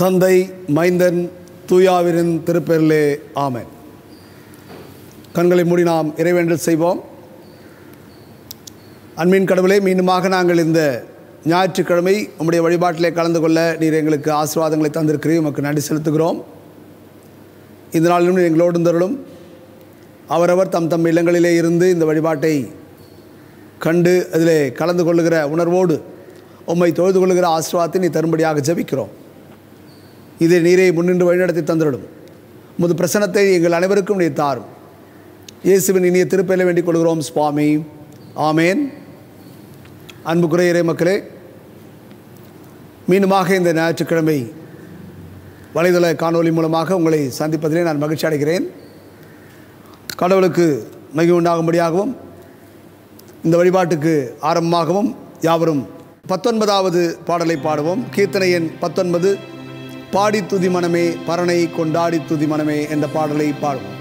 தந்தை மைந்தன் தூயாவிரின் திருப்பெருளே ஆமென். கண்களை மூடி நாம் இறைவேண்டல் செய்வோம். அன்பின் கடவுளே மீண்டுமாக நாங்கள் இந்த ஞாயிற்றுக்கிழமை உம்முடைய வழிபாட்டிலே கலந்து கொள்ள நீர் எங்களுக்கு ஆசீர்வாதங்களை தந்திருக்கிறீர். உமக்கு நன்றி செலுத்துகிறோம். இந்த நாளிலும் எங்களோடு தருளும் அவரவர் தம் தம் இல்லங்களிலே இருந்து இந்த வழிபாட்டை கண்டு அதிலே கலந்து கொள்ளுகிற உணர்வோடு உம்மை தொழுது கொள்ளுகிற ஆசீர்வாதத்தை நீ தரும்படியாக ஜெபிக்கிறோம். இதை நீரை முன்னின்று வழிநடத்தி தந்துவிடும் முது பிரசனத்தை எங்கள் அனைவருக்கும் நீ தாரும். இயேசுவின் இனிய திருப்பெயலை வேண்டிக் கொள்கிறோம் சுவாமி. ஆமேன். அன்புக்குரிய இறை மக்களே மீண்டுமாக இந்த ஞாயிற்றுக்கிழமை வலைதள காணொளி மூலமாக உங்களை சந்திப்பதிலே நான் மகிழ்ச்சி அடைகிறேன். கடவுளுக்கு மகிழ்வு உண்டாகும்படியாகவும் இந்த வழிபாட்டுக்கு ஆரம்பமாகவும் யாவரும் பத்தொன்பதாவது பாடலை பாடுவோம். கீர்த்தனை எண் பத்தொன்பது பாடி துதி மனமே பரனை கொண்டாடி துதி மனமே என்ற பாடலை பாடுவோம்.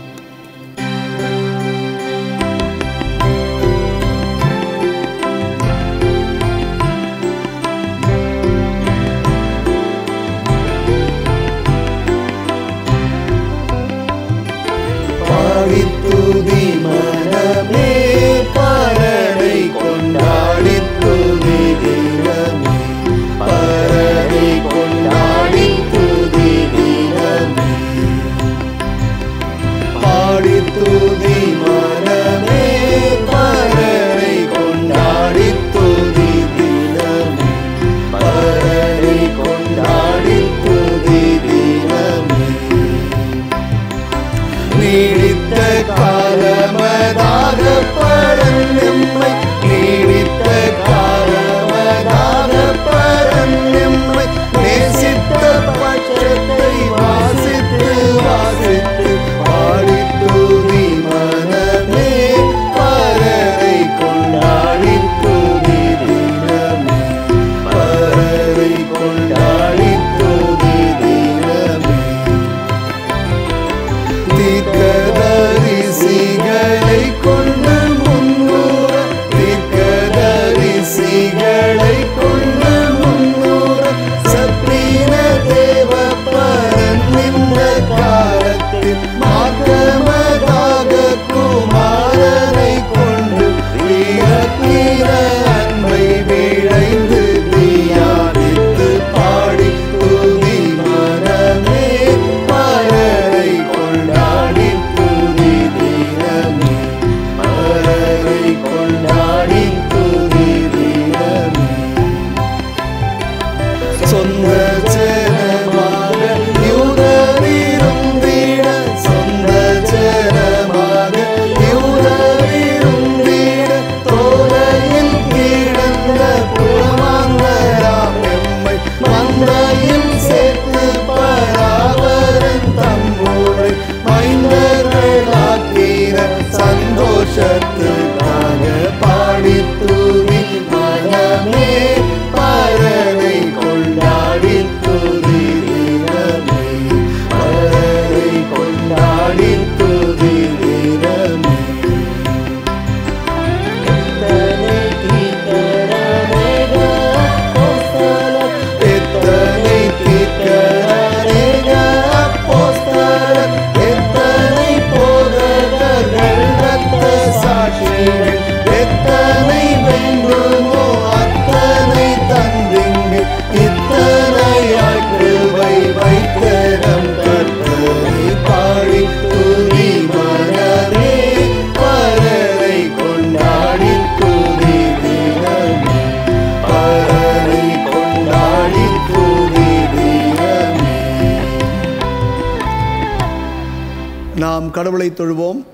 கடவுளை தொழுவோம்.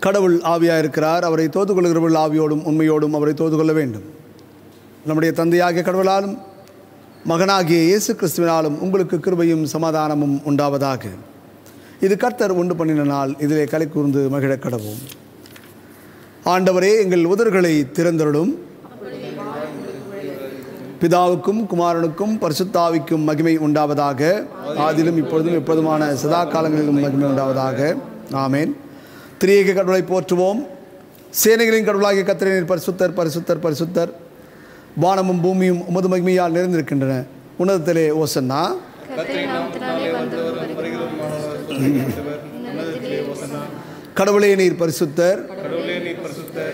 கடவுள் ஆவியாக இருக்கிறார் அவரை தோது கொள்கிறவர்கள் ஆவியோடும் உண்மையோடும் அவரை தோது கொள்ள வேண்டும். நம்முடைய தந்தையாகிய கடவுளாலும் மகனாகிய இயேசு கிறிஸ்துவினாலும் உங்களுக்கு கிருபையும் சமாதானமும் உண்டாவதாக. இது கர்த்தர் உண்டு பண்ணின நாள். இதிலே கலை கூர்ந்து மகிழ கடவோம். ஆண்டவரே எங்கள் உதர்களை திறந்தருளும். பிதாவுக்கும் குமாரனுக்கும் பரிசுத்தாவிக்கும் மகிமை உண்டாவதாக. ஆதிலும் இப்பொழுதும் எப்பொழுதுமான சதா காலங்களிலும் மகிமை உண்டாவதாக. ஆமேன். திரியேக கடவுளை போற்றுவோம். சேனைகளின் கடவுளாகிய கத்திரனின் பரிசுத்தர் பரிசுத்தர் பரிசுத்தர். வானமும் பூமியும் உமது மகிமையால் நிறைந்திருக்கின்றன. உன்னதத்திலே ஓசன்னா. கடவுளே நீர் பரிசுத்தர்.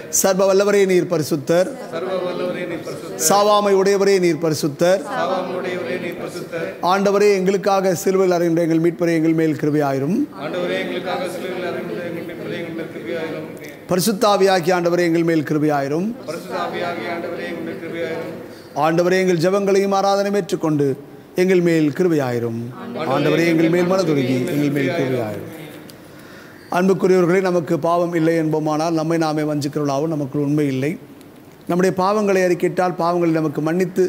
சர்வ வல்லவரே நீர் பரிசுத்தர் சர்வ வல்லவரே நீர் பரிசுத்தர் சாவாமை உடையவரே நீர் பரிசுத்தர். ஆண்டவரே எங்களுக்காக சிலுவையில் அறிகின்ற எங்கள் மீட்பரே எங்கள் மேல் கிருபையாயிரும். பரிசுத்தாவியாகிய ஆண்டவரே எங்கள் மேல் கிருபையாயிரும். ஆண்டவரே எங்கள் ஜெபங்களையும் ஆராதனை ஏற்றுக்கொண்டு எங்கள் மேல் கிருபையாயிரும். ஆண்டவரே எங்கள் மேல் மனதுருகி எங்கள் மேல் கிருபையாயிரும். அன்புக்குரியவர்களே நமக்கு பாவம் இல்லை என்போமானால் நம்மை நாமே வஞ்சிக்கிறவளாகவும் நமக்கு உண்மை இல்லை. நம்முடைய பாவங்களை அறிக்கிட்டால் பாவங்களை நமக்கு மன்னித்து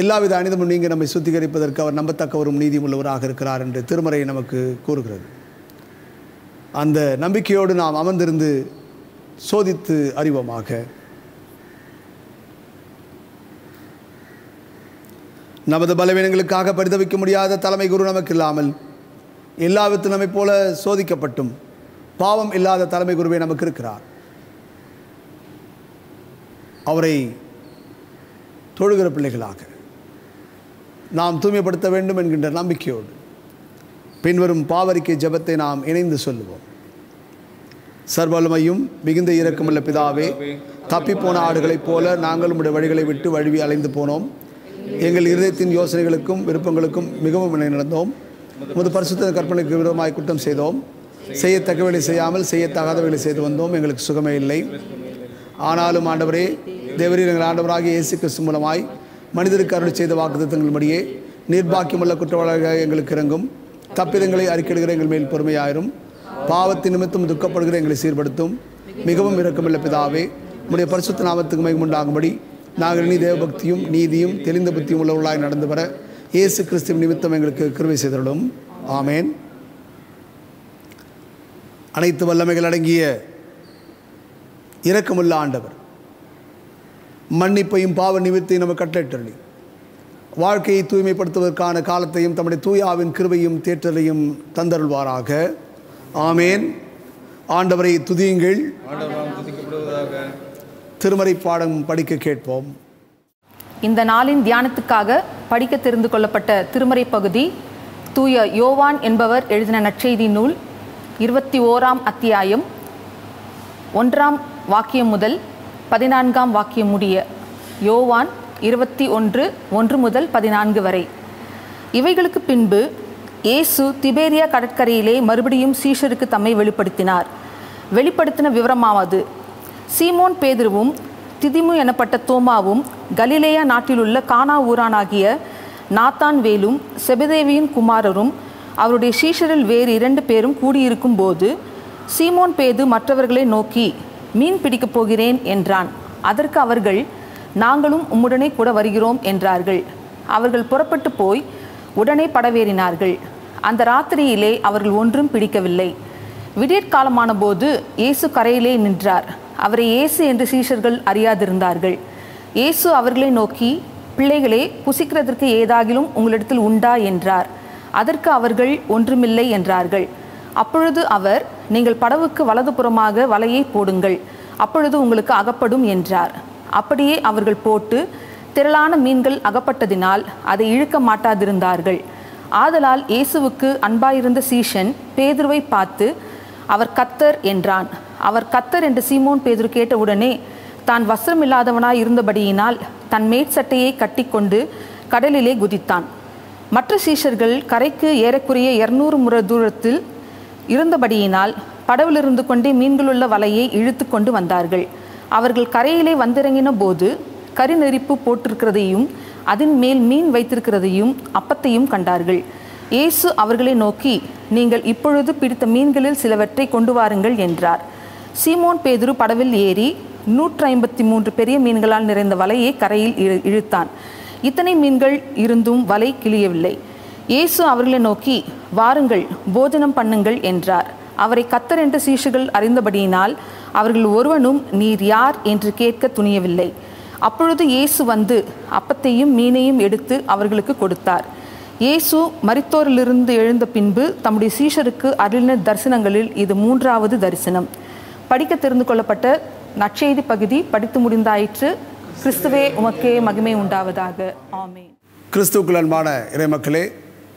எல்லாவித அனிதமும் நீங்கள் நம்மை சுத்திகரிப்பதற்கு அவர் நம்பத்தக்கவரும் நீதியும் உள்ளவராக இருக்கிறார் என்று திருமறை நமக்கு கூறுகிறது. அந்த நம்பிக்கையோடு நாம் அமர்ந்திருந்து சோதித்து அறிவோமாக. நமது பலவீனங்களுக்காக பரிதவிக்க முடியாத தலைமை குரு நமக்கு இல்லாமல் எல்லாவித்து நம்மை போல சோதிக்கப்பட்டும் பாவம் இல்லாத தலைமை குருவே நமக்கு இருக்கிறார். அவரை தொழுகிற பிள்ளைகளாக. நாம் தூய்மைப்படுத்த வேண்டும் என்கின்ற நம்பிக்கையோடு பின்வரும் பாவரிக்கை ஜெபத்தை நாம் இணைந்து சொல்லுவோம். சர்வலுமையும் மிகுந்த இரக்கமுள்ள பிதாவே தப்பிப்போன ஆடுகளைப் போல நாங்கள் உம்முடைய வழிகளை விட்டு வழுவி அலைந்து போனோம். எங்கள் இருதயத்தின் யோசனைகளுக்கும் விருப்பங்களுக்கும் மிகவும் இணை நடந்தோம். முது பரிசுத்த கற்பனைக்கு விரோதமாய் குற்றம் செய்தோம். செய்யத்தக்கவைகளை செய்யாமல் செய்யத்தகாதவைகளை செய்து வந்தோம். எங்களுக்கு சுகமே இல்லை. ஆனாலும் ஆண்டவரே தேவரீர் எங்கள் ஆண்டவராக இயேசு கிறிஸ்து மூலமாய் மனிதருக்கு அருள் செய்த வாக்குத்தத்தங்களின்படியே நிர்பாக்கியமுள்ள குற்றவாளிகளாக எங்களுக்கு இறங்கும். தப்பிதங்களை அறிக்கையிடுகிற எங்கள் மேல் பொறுமையாயிரும். பாவத்தின் நிமித்தம் துக்கப்படுகிற எங்களை சீர்படுத்தும். மிகவும் இரக்கமுள்ள பிதாவே உடைய பரிசுத்த நாமத்துக்கு உண்டாகும்படி நாங்கள் நீ தேவபக்தியும் நீதியும் தெளிந்த புத்தியும் உள்ளவர்களாய் நடந்து வர இயேசு கிறிஸ்துவின் நிமித்தம் எங்களுக்கு கிருவை செய்திடும் ஆமேன். அனைத்து வல்லமைகள் அடங்கிய இரக்கமுள்ள ஆண்டவர். மன்னிப்பையும் பாவ நிமித்தையும் நம்ம கட்டளையிட்டருளி. வாழ்க்கையை தூய்மைப்படுத்துவதற்கான காலத்தையும் தம்முடைய தூயாவின் கிருவையும் தேற்றலையும் தந்தருள்வாராக. ஆமேன். ஆண்டவரை துதியுங்கள். திருமறை பாடம் படிக்க கேட்போம். இந்த நாளின் தியானத்துக்காக படிக்க தெரிந்து கொள்ளப்பட்ட திருமறை பகுதி தூய யோவான் என்பவர் எழுதின நற்செய்தி நூல் இருபத்தி ஓராம் அத்தியாயம் ஒன்றாம் வாக்கியம் முதல் பதினான்காம் வாக்கியம் முடிய யோவான் இருபத்தி ஒன்று ஒன்று முதல் பதினான்கு வரை. இவைகளுக்கு பின்பு இயேசு திபேரியா கடற்கரையிலே மறுபடியும் சீஷருக்கு தம்மை வெளிப்படுத்தினார். வெளிப்படுத்தின விவரமாவது சீமோன் பேதுருவும் திதிமு எனப்பட்ட தோமாவும் கலிலேயா நாட்டிலுள்ள கானா ஊரானாகிய நாத்தான் வேலும் செபதேவியின் குமாரரும் அவருடைய சீஷரில் வேறு இரண்டு பேரும் கூடியிருக்கும் போது சீமோன் பேது மற்றவர்களை நோக்கி மீன் பிடிக்கப் போகிறேன் என்றான். அதற்கு அவர்கள் நாங்களும் உம்முடனே கூட வருகிறோம் என்றார்கள். அவர்கள் புறப்பட்டு போய் உடனே படவேறினார்கள். அந்த ராத்திரியிலே அவர்கள் ஒன்றும் பிடிக்கவில்லை. விடியற்காலமான போது இயேசு கரையிலே நின்றார். அவரை இயேசு என்று சீஷர்கள் அறியாதிருந்தார்கள். இயேசு அவர்களை நோக்கி பிள்ளைகளே புசிக்கிறதற்கு ஏதாகிலும் உங்களிடத்தில் உண்டா? என்றார். அதற்கு அவர்கள் ஒன்றுமில்லை என்றார்கள். அப்பொழுது அவர் நீங்கள் படவுக்கு வலதுபுறமாக வலையை போடுங்கள். அப்பொழுது உங்களுக்கு அகப்படும் என்றார். அப்படியே அவர்கள் போட்டு திரளான மீன்கள் அகப்பட்டதினால் அதை இழுக்க மாட்டாதிருந்தார்கள். ஆதலால் இயேசுவுக்கு அன்பாயிருந்த சீஷன் பேதுருவை பார்த்து அவர் கத்தர் என்றான். அவர் கத்தர் என்று சீமோன் பேதுரு கேட்டவுடனே தான் வஸ்திரமில்லாதவனாய் இருந்தபடியினால் தன் மேற்சட்டையை கட்டிக்கொண்டு கடலிலே குதித்தான். மற்ற சீஷர்கள் கரைக்கு ஏறக்குறைய இருநூறு முறை தூரத்தில் இருந்தபடியினால் படவிலிருந்து கொண்டே மீன்களுள்ள வலையை இழுத்து கொண்டு வந்தார்கள். அவர்கள் கரையிலே வந்திறங்கின போது கரிநெறிப்பு போட்டிருக்கிறதையும் அதன் மேல் மீன் வைத்திருக்கிறதையும் அப்பத்தையும் கண்டார்கள். இயேசு அவர்களை நோக்கி நீங்கள் இப்பொழுது பிடித்த மீன்களில் சிலவற்றை கொண்டு வாருங்கள் என்றார். சீமோன் பேதுரு படவில் ஏறி நூற்றி ஐம்பத்தி மூன்று பெரிய மீன்களால் நிறைந்த வலையை கரையில் இழு இழுத்தான். இத்தனை மீன்கள் இருந்தும் வலை கிளியவில்லை இயேசு அவர்களை நோக்கி வாருங்கள் போஜனம் பண்ணுங்கள் என்றார். அவரை கத்தர் என்ற சீஷுகள் அறிந்தபடியினால் அவர்கள் ஒருவனும் நீர் யார்? என்று கேட்க துணியவில்லை. அப்பொழுது இயேசு வந்து அப்பத்தையும் மீனையும் எடுத்து அவர்களுக்கு கொடுத்தார். இயேசு மரித்தோரிலிருந்து எழுந்த பின்பு தம்முடைய சீஷருக்கு அருளின தரிசனங்களில் இது மூன்றாவது தரிசனம். படிக்க தெரிந்து கொள்ளப்பட்ட நற்செய்தி பகுதி படித்து முடிந்தாயிற்று. கிறிஸ்துவே உமக்கே மகிமை உண்டாவதாக. ஆமே கிறிஸ்துவுக்குள் அன்பான இறைமக்களே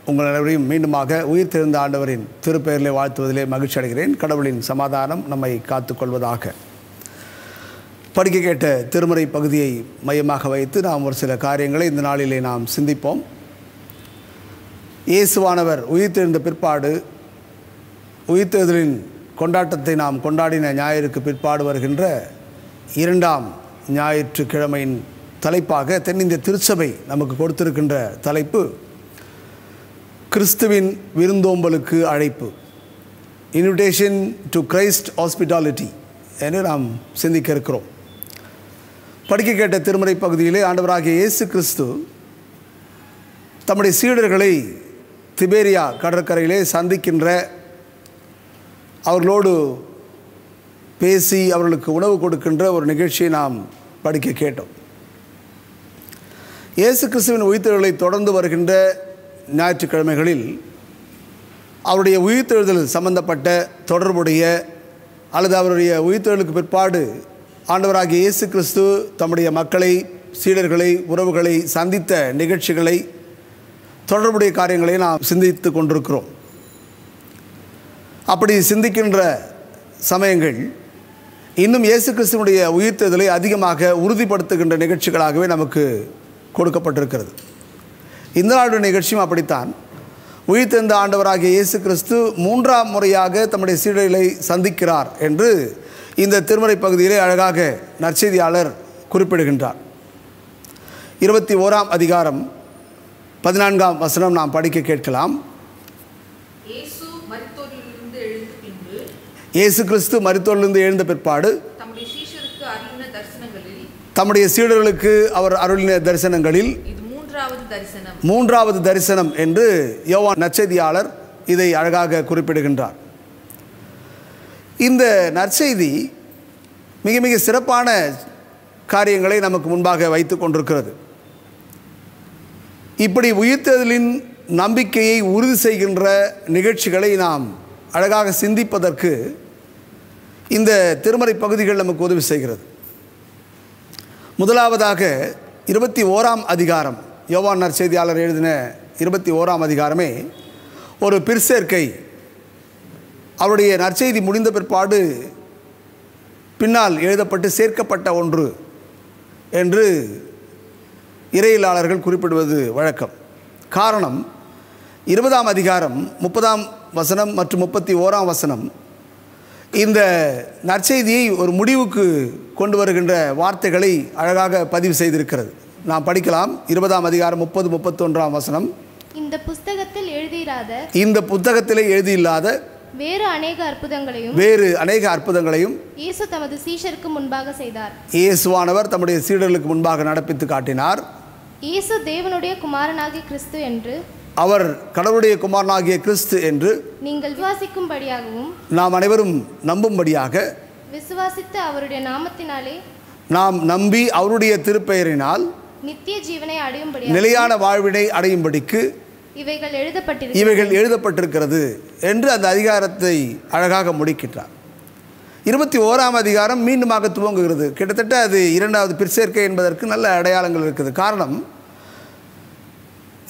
உங்கள் அனைவரையும் மீண்டுமாக உயிர் தெரிந்த ஆண்டவரின் திருப்பெயரிலே வாழ்த்துவதிலே மகிழ்ச்சி அடைகிறேன். கடவுளின் சமாதானம் நம்மை காத்துக்கொள்வதாக. படிக்க கேட்ட திருமறை பகுதியை மையமாக வைத்து நாம் ஒரு சில காரியங்களை இந்த நாளிலே நாம் சிந்திப்போம். இயேசுவானவர் உயிர்த்தெழுந்த பிற்பாடு உயிர்த்தெழுதலின் கொண்டாட்டத்தை நாம் கொண்டாடின ஞாயிறுக்கு பிற்பாடு வருகின்ற இரண்டாம் ஞாயிற்றுக்கிழமையின் தலைப்பாக தென்னிந்திய திருச்சபை நமக்கு கொடுத்திருக்கின்ற தலைப்பு கிறிஸ்துவின் விருந்தோம்பலுக்கு அழைப்பு. இன்விடேஷன் டு கிரைஸ்ட் ஹாஸ்பிட்டாலிட்டி என்று நாம் சிந்திக்க இருக்கிறோம். படிக்க கேட்ட திருமறை பகுதியிலே ஆண்டவராகிய இயேசு கிறிஸ்து தம்முடைய சீடர்களை திபேரியா கடற்கரையிலே சந்திக்கின்ற அவர்களோடு பேசி அவர்களுக்கு உணவு கொடுக்கின்ற ஒரு நிகழ்ச்சியை நாம் படிக்க கேட்டோம். இயேசு கிறிஸ்துவின் உயிர்த்தொழிலை தொடர்ந்து வருகின்ற ஞாயிற்றுக்கிழமைகளில் அவருடைய உயிர்த்தெழுதல் சம்பந்தப்பட்ட தொடர்புடைய அல்லது அவருடைய உயிர்த்தெழுதலுக்கு பிற்பாடு ஆண்டவராகிய இயேசு கிறிஸ்து தம்முடைய மக்களை சீடர்களை உறவுகளை சந்தித்த நிகழ்ச்சிகளை தொடர்புடைய காரியங்களை நாம் சிந்தித்து கொண்டிருக்கிறோம். அப்படி சிந்திக்கின்ற சமயங்கள் இன்னும் இயேசு கிறிஸ்துவனுடைய உயிர்த்தெழுதலை அதிகமாக உறுதிப்படுத்துகின்ற நிகழ்ச்சிகளாகவே நமக்கு கொடுக்கப்பட்டிருக்கிறது. இந்த நாடு நிகழ்ச்சியும் அப்படித்தான். உயிர்த்தெழுந்த ஆண்டவராகிய இயேசு கிறிஸ்து மூன்றாம் முறையாக தம்முடைய சீடர்களை சந்திக்கிறார் என்று இந்த திருமறை பகுதியிலே அழகாக நற்செய்தியாளர் குறிப்பிடுகின்றார். இருபத்தி ஓராம் அதிகாரம் பதினான்காம் வசனம் நாம் படிக்க கேட்கலாம். இயேசு கிறிஸ்து மருத்துவரிலிருந்து எழுந்த பிற்பாடு தம்முடைய சீடர்களுக்கு அவர் அருளின தரிசனங்களில் மூன்றாவது தரிசனம். மூன்றாவது தரிசனம் என்று யோவான் நற்செய்தியாளர் இதை அழகாக குறிப்பிடுகின்றார். இந்த நற்செய்தி மிக மிக சிறப்பான காரியங்களை நமக்கு முன்பாக வைத்து கொண்டிருக்கிறது. இப்படி உயிர்த்ததிலின் நம்பிக்கையை உறுதி செய்கின்ற நிகழ்ச்சிகளை நாம் அழகாக சிந்திப்பதற்கு இந்த திருமறை பகுதிகள் நமக்கு உதவி செய்கிறது. முதலாவதாக இருபத்தி ஓராம் அதிகாரம். யோவான் நற்செய்தியாளர் எழுதின இருபத்தி ஓராம் அதிகாரமே ஒரு பிற்சேர்க்கை அவருடைய நற்செய்தி முடிந்த பிற்பாடு பின்னால் எழுதப்பட்டு சேர்க்கப்பட்ட ஒன்று என்று இறையியலாளர்கள் குறிப்பிடுவது வழக்கம். காரணம் இருபதாம் அதிகாரம் முப்பதாம் வசனம் மற்றும் முப்பத்தி ஓராம் வசனம் இந்த நற்செய்தியை ஒரு முடிவுக்கு கொண்டு வருகின்ற வார்த்தைகளை அழகாக பதிவு செய்திருக்கிறது. நாம் படிக்கலாம். இருபதாம் அதிகாரம் முப்பது முப்பத்தொன்றாம் வசனம். இந்த புஸ்தகத்தில் எழுதியிராத இந்த புத்தகத்திலே எழுதியில்லாத வேறு அநேக அற்புதங்களையும் வேறு அநேக அற்புதங்களையும் இயேசு தமது சீஷருக்கு முன்பாக செய்தார். இயேசுவானவர் தம்முடைய சீடர்களுக்கு முன்பாக நடப்பித்து காட்டினார். இயேசு தேவனுடைய குமாரனாகிய கிறிஸ்து என்று அவர் கடவுளுடைய குமாரனாகிய கிறிஸ்து என்று நீங்கள் விசுவாசிக்கும்படியாகவும் நாம் அனைவரும் நம்பும்படியாக விசுவாசித்து அவருடைய நாமத்தினாலே நாம் நம்பி அவருடைய திருப்பெயரினால் நித்திய ஜீவனை அடையும்படியாக நிலையான வாழ்வினை அடையும்படிக்கு இவைகள் எழுதப்பட்டிருக்கிறது. இவைகள் எழுதப்பட்டிருக்கிறது என்று அந்த அதிகாரத்தை அழகாக முடிக்கின்றார். இருபத்தி ஓராம் அதிகாரம் மீண்டுமாக துவங்குகிறது. கிட்டத்தட்ட அது இரண்டாவது பிற்சேர்க்கை என்பதற்கு நல்ல அடையாளங்கள் இருக்குது. காரணம்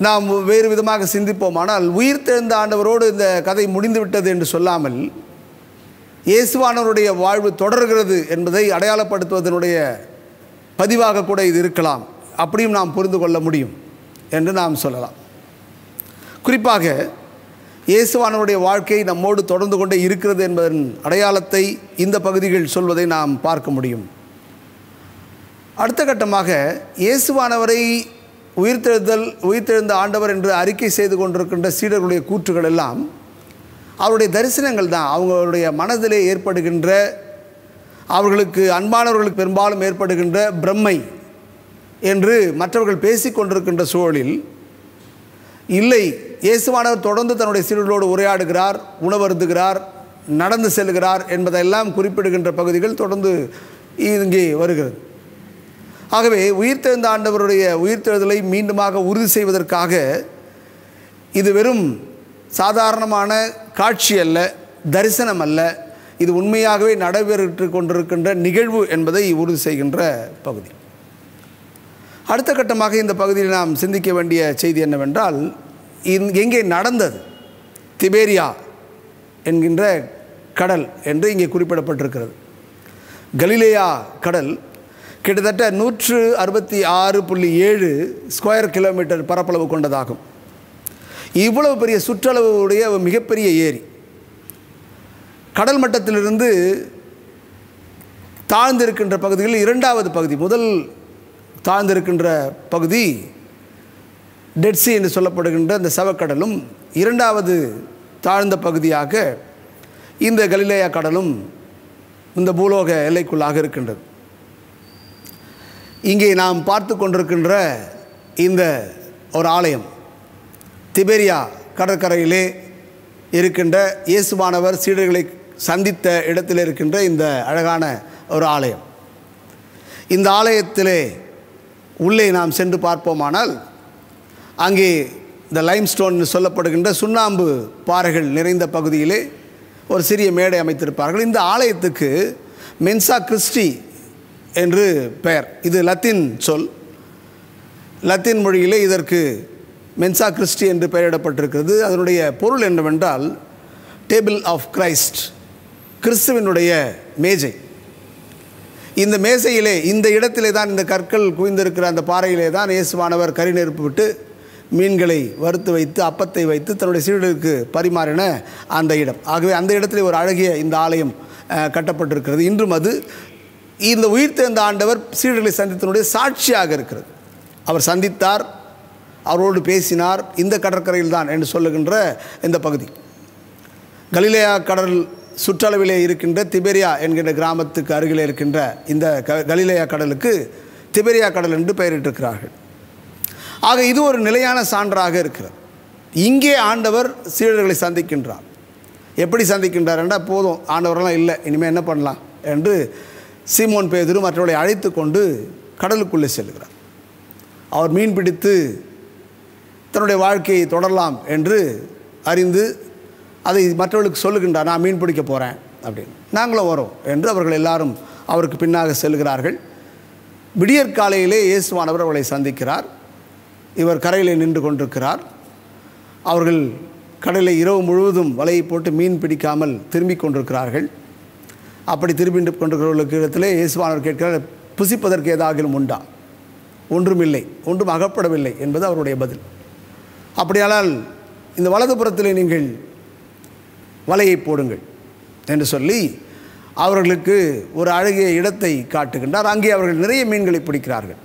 நாம் வேறு விதமாக சிந்திப்போமானால் உயிர் தெழுந்த ஆண்டவரோடு இந்த கதை முடிந்து விட்டது என்று சொல்லாமல் இயேசுவானவருடைய வாழ்வு தொடர்கிறது என்பதை அடையாளப்படுத்துவதனுடைய பதிவாக கூட இது இருக்கலாம். அப்படியும் நாம் புரிந்து கொள்ள முடியும் என்று நாம் சொல்லலாம். குறிப்பாக இயேசுவானவருடைய வாழ்க்கை நம்மோடு தொடர்ந்து கொண்டே இருக்கிறது என்பதன் அடையாளத்தை இந்த பகுதிகள் சொல்வதை நாம் பார்க்க முடியும். அடுத்த கட்டமாக இயேசுவானவரை உயிர்த்தெழுதல் உயிர்த்தெழுந்த ஆண்டவர் என்று அறிக்கை செய்து கொண்டிருக்கின்ற சீடர்களுடைய கூற்றுகள் எல்லாம் அவருடைய தரிசனங்கள் தான். அவங்களுடைய மனதிலே ஏற்படுகின்ற அவர்களுக்கு அன்பானவர்களுக்கு பெரும்பாலும் ஏற்படுகின்ற பிரம்மை. என்று மற்றவர்கள் பேசிக் கொண்டிருக்கின்ற சூழலில் இல்லை இயேசுவானவர் தொடர்ந்து தன்னுடைய சீடர்களோடு உரையாடுகிறார் உணவருந்துகிறார் நடந்து செல்கிறார் என்பதெல்லாம் குறிப்பிடுகின்ற பகுதிகள் தொடர்ந்து இங்கே வருகிறது. ஆகவே உயிர்த்தெழுந்த ஆண்டவருடைய உயிர்த்தெழுதலை மீண்டுமாக உறுதி செய்வதற்காக இது வெறும் சாதாரணமான காட்சி அல்ல தரிசனம் அல்ல இது உண்மையாகவே நடைபெற்று கொண்டிருக்கின்ற நிகழ்வு என்பதை உறுதி செய்கின்ற பகுதி. அடுத்த கட்டமாக இந்த பகுதியில் நாம் சிந்திக்க வேண்டிய செய்தி என்னவென்றால் இந்- எங்கே நடந்தது? திபேரியா என்கின்ற கடல் என்று இங்கே குறிப்பிடப்பட்டிருக்கிறது. கலிலேயா கடல் கிட்டத்தட்ட நூற்று அறுபத்தி ஆறு புள்ளி ஏழு ஸ்கொயர் கிலோமீட்டர் பரப்பளவு கொண்டதாகும். இவ்வளவு பெரிய சுற்றளவு உடைய மிகப்பெரிய ஏரி. கடல் மட்டத்திலிருந்து தாழ்ந்திருக்கின்ற பகுதிகளில் இரண்டாவது பகுதி முதல் தாழ்ந்திருக்கின்ற பகுதி டெட்சி என்று சொல்லப்படுகின்ற அந்த சவக்கடலும் இரண்டாவது தாழ்ந்த பகுதியாக இந்த கலிலேயா கடலும் இந்த பூலோக எல்லைக்குள்ளாக இருக்கின்றது. இங்கே நாம் பார்த்து கொண்டிருக்கின்ற இந்த ஒரு ஆலயம் திபேரியா கடற்கரையிலே இருக்கின்ற இயேசுவானவர் சீடர்களை சந்தித்த இடத்தில் இருக்கின்ற இந்த அழகான ஒரு ஆலயம். இந்த ஆலயத்திலே உள்ளே நாம் சென்று பார்ப்போமானால் அங்கே இந்த லைம்ஸ்டோன் சொல்லப்படுகின்ற சுண்ணாம்பு பாறைகள் நிறைந்த பகுதியிலே ஒரு சிறிய மேடை அமைத்திருப்பார்கள். இந்த ஆலயத்துக்கு மென்சா கிறிஸ்டி என்று பெயர். இது லத்தீன் சொல். லத்தீன் மொழியிலே இதற்கு மென்சா கிறிஸ்டி என்று பெயரிடப்பட்டிருக்கிறது. அதனுடைய பொருள் என்னவென்றால் டேபிள் ஆஃப் கிரைஸ்ட் கிறிஸ்துவினுடைய மேஜை. இந்த மேசையிலே இந்த இடத்திலே தான் இந்த கற்கள் குவிந்திருக்கிற அந்த பாறையிலே தான் இயேசுவானவர் கறி நெருப்பு விட்டு மீன்களை வறுத்து வைத்து அப்பத்தை வைத்து தன்னுடைய சீடருக்கு பரிமாறின அந்த இடம். ஆகவே அந்த இடத்திலே ஒரு அழகிய இந்த ஆலயம் கட்டப்பட்டிருக்கிறது. இன்றும் அது இந்த உயிர்த்தெழுந்த ஆண்டவர் சீடர்களை சந்தித்தனுடைய சாட்சியாக இருக்கிறது. அவர் சந்தித்தார் அவரோடு பேசினார். இந்த கடற்கரையில் தான் என்று சொல்லுகின்ற இந்த பகுதி. கலிலேயா கடல் சுற்றளவிலே இருக்கின்ற திபெரியா என்கின்ற கிராமத்துக்கு அருகிலே இருக்கின்ற இந்த க கலிலேயா கடலுக்கு திபெரியா கடல் என்று பெயரிட்டிருக்கிறார்கள். ஆக இது ஒரு நிலையான சான்றாக இருக்கிறது. இங்கே ஆண்டவர் சீடர்களை சந்திக்கின்றார். எப்படி சந்திக்கின்றார் என்றால் போதும் ஆண்டவரெல்லாம் இல்லை இனிமேல் என்ன பண்ணலாம் என்று சீமோன் பேதரும் மற்றவர்களை அழைத்து கொண்டு கடலுக்குள்ளே செல்கிறார். அவர் மீன் பிடித்து தன்னுடைய வாழ்க்கையை தொடரலாம் என்று அறிந்து அதை மற்றவர்களுக்கு சொல்லுகின்றார் நான் மீன் பிடிக்க போகிறேன் அப்படின்னு. நாங்களும் வரோம் என்று அவர்கள் எல்லாரும் அவருக்கு பின்னாக செல்கிறார்கள். விடியற்காலையிலே இயேசுவானவர் அவர்களை சந்திக்கிறார். இவர் கரையிலே நின்று கொண்டிருக்கிறார். அவர்கள் கடலில் இரவு முழுவதும் வலையை போட்டு மீன் பிடிக்காமல் திரும்பிக் கொண்டிருக்கிறார்கள். அப்படி திரும்பி கொண்டிருக்கிறவர்களுக்கு இடத்திலே இயேசுவானவர் கேட்கிறார் புசிப்பதற்கு ஏதாகிலும் உண்டா? ஒன்றுமில்லை ஒன்றும் அகப்படவில்லை என்பது அவருடைய பதில். அப்படியானால் இந்த வலதுபுறத்திலே நீங்கள் வலையை போடுங்கள் என்று சொல்லி அவர்களுக்கு ஒரு அழகிய இடத்தை காட்டுகின்றார். அங்கே அவர்கள் நிறைய மீன்களை பிடிக்கிறார்கள்.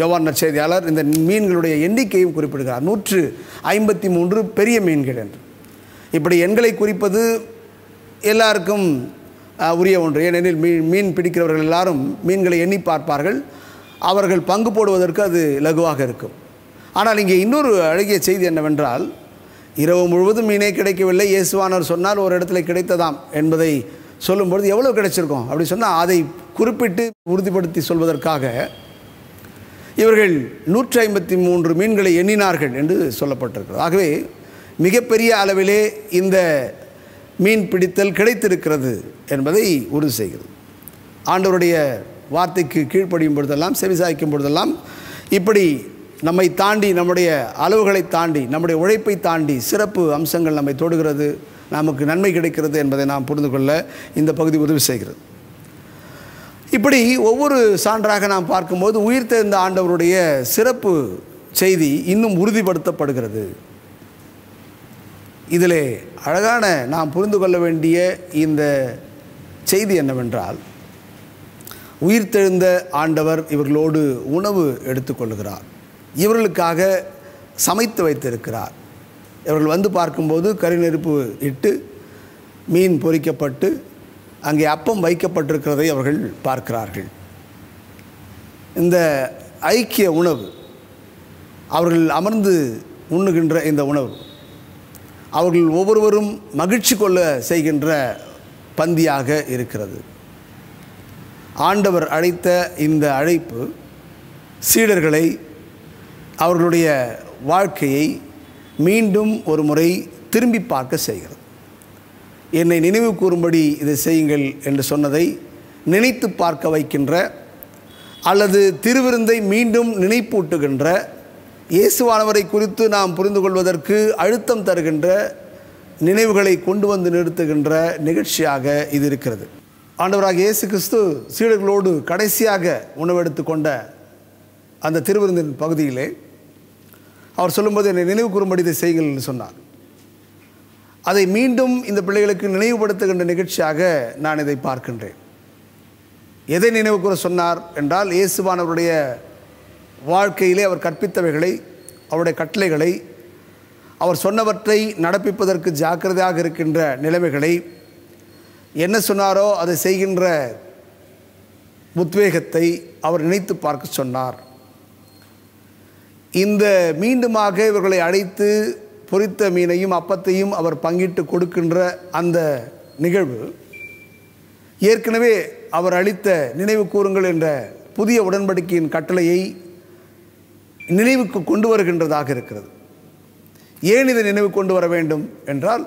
யோவான் நற்செய்தியாளர் இந்த மீன்களுடைய எண்ணிக்கையும் குறிப்பிடுகிறார். நூற்று ஐம்பத்தி மூன்று பெரிய மீன்கள் என்று. இப்படி எண்களை குறிப்பது எல்லாருக்கும் உரிய ஒன்று. ஏனெனில் மீன் மீன் பிடிக்கிறவர்கள் எல்லாரும் மீன்களை எண்ணி பார்ப்பார்கள். அவர்கள் பங்கு போடுவதற்கு அது லகுவாக இருக்கும். ஆனால் இங்கே இன்னொரு அழகிய செய்தி என்னவென்றால் இரவு முழுவதும் மீனே கிடைக்கவில்லை. இயேசுவானவர் சொன்னால் ஒரு இடத்துல கிடைத்ததாம் என்பதை சொல்லும்பொழுது எவ்வளோ கிடைச்சிருக்கும்? அப்படி சொன்னால் அதை குறிப்பிட்டு உறுதிப்படுத்தி சொல்வதற்காக இவர்கள் நூற்றி ஐம்பத்தி மூன்று மீன்களை எண்ணினார்கள் என்று சொல்லப்பட்டிருக்கிறது. ஆகவே மிகப்பெரிய அளவிலே இந்த மீன் பிடித்தல் கிடைத்திருக்கிறது என்பதை உறுதி செய்கிறது. ஆண்டவருடைய வார்த்தைக்கு கீழ்ப்படியும் பொழுதெல்லாம் செவிசாய்க்கும் பொழுதெல்லாம் இப்படி நம்மை தாண்டி நம்முடைய அளவுகளை தாண்டி நம்முடைய உழைப்பை தாண்டி சிறப்பு அம்சங்கள் நம்மை தொடுகிறது நமக்கு நன்மை கிடைக்கிறது என்பதை நாம் புரிந்து கொள்ள இந்த பகுதி உதவி செய்கிறது. இப்படி ஒவ்வொரு சான்றாக நாம் பார்க்கும்போது உயிர்த்தெழுந்த ஆண்டவருடைய சிறப்பு செய்தி இன்னும் உறுதிப்படுத்தப்படுகிறது. இதிலே அழகான நாம் புரிந்து கொள்ள வேண்டிய இந்த செய்தி என்னவென்றால் உயிர்த்தெழுந்த ஆண்டவர் இவர்களோடு உணவு எடுத்துக்கொள்கிறார் இவர்களுக்காக சமைத்து வைத்திருக்கிறார். இவர்கள் வந்து பார்க்கும்போது கறி நெருப்பு இட்டு மீன் பொறிக்கப்பட்டு அங்கே அப்பம் வைக்கப்பட்டிருக்கிறதை அவர்கள் பார்க்கிறார்கள். இந்த ஐக்கிய உணவு அவர்கள் அமர்ந்து உண்ணுகின்ற இந்த உணவு அவர்கள் ஒவ்வொருவரும் மகிழ்ச்சி கொள்ள செய்கின்ற பந்தியாக இருக்கிறது. ஆண்டவர் அழைத்த இந்த அழைப்பு சீடர்களை அவர்களுடைய வாழ்க்கையை மீண்டும் ஒரு முறை திரும்பி பார்க்க செய்கிறது. என்னை நினைவு கூறும்படி இதை செய்யுங்கள் என்று சொன்னதை நினைத்து பார்க்க வைக்கின்ற அல்லது திருவிருந்தை மீண்டும் நினைப்பூட்டுகின்ற இயேசுவானவரை குறித்து நாம் புரிந்து கொள்வதற்கு அழுத்தம் தருகின்ற நினைவுகளை கொண்டு வந்து நிறுத்துகின்ற நிகழ்ச்சியாக இது இருக்கிறது. ஆண்டவராக இயேசு கிறிஸ்து சீடர்களோடு கடைசியாக உணவெடுத்து கொண்ட அந்த திருவிருந்தின் பகுதியிலே அவர் சொல்லும்போது என்னை நினைவு கூறும்படி இதை செய்யுங்கள் என்று சொன்னார். அதை மீண்டும் இந்த பிள்ளைகளுக்கு நினைவுபடுத்துகின்ற நிகழ்ச்சியாக நான் இதை பார்க்கின்றேன். எதை நினைவு கூற சொன்னார் என்றால் இயேசுவானவருடைய வாழ்க்கையிலே அவர் கற்பித்தவைகளை அவருடைய கட்டளைகளை அவர் சொன்னவற்றை நடப்பிப்பதற்கு ஜாக்கிரதையாக இருக்கின்ற நிலைமைகளை என்ன சொன்னாரோ அதை செய்கின்ற உத்வேகத்தை அவர் நினைத்து பார்க்க சொன்னார். இந்த மீண்டுமாக இவர்களை அழைத்து பொரித்த மீனையும் அப்பத்தையும் அவர் பங்கிட்டு கொடுக்கின்ற அந்த நிகழ்வு ஏற்கனவே அவர் அளித்த நினைவு கூறுங்கள் என்ற புதிய உடன்படிக்கையின் கட்டளையை நினைவுக்கு கொண்டு வருகின்றதாக இருக்கிறது. ஏன் இதை நினைவு கொண்டு வர வேண்டும் என்றால்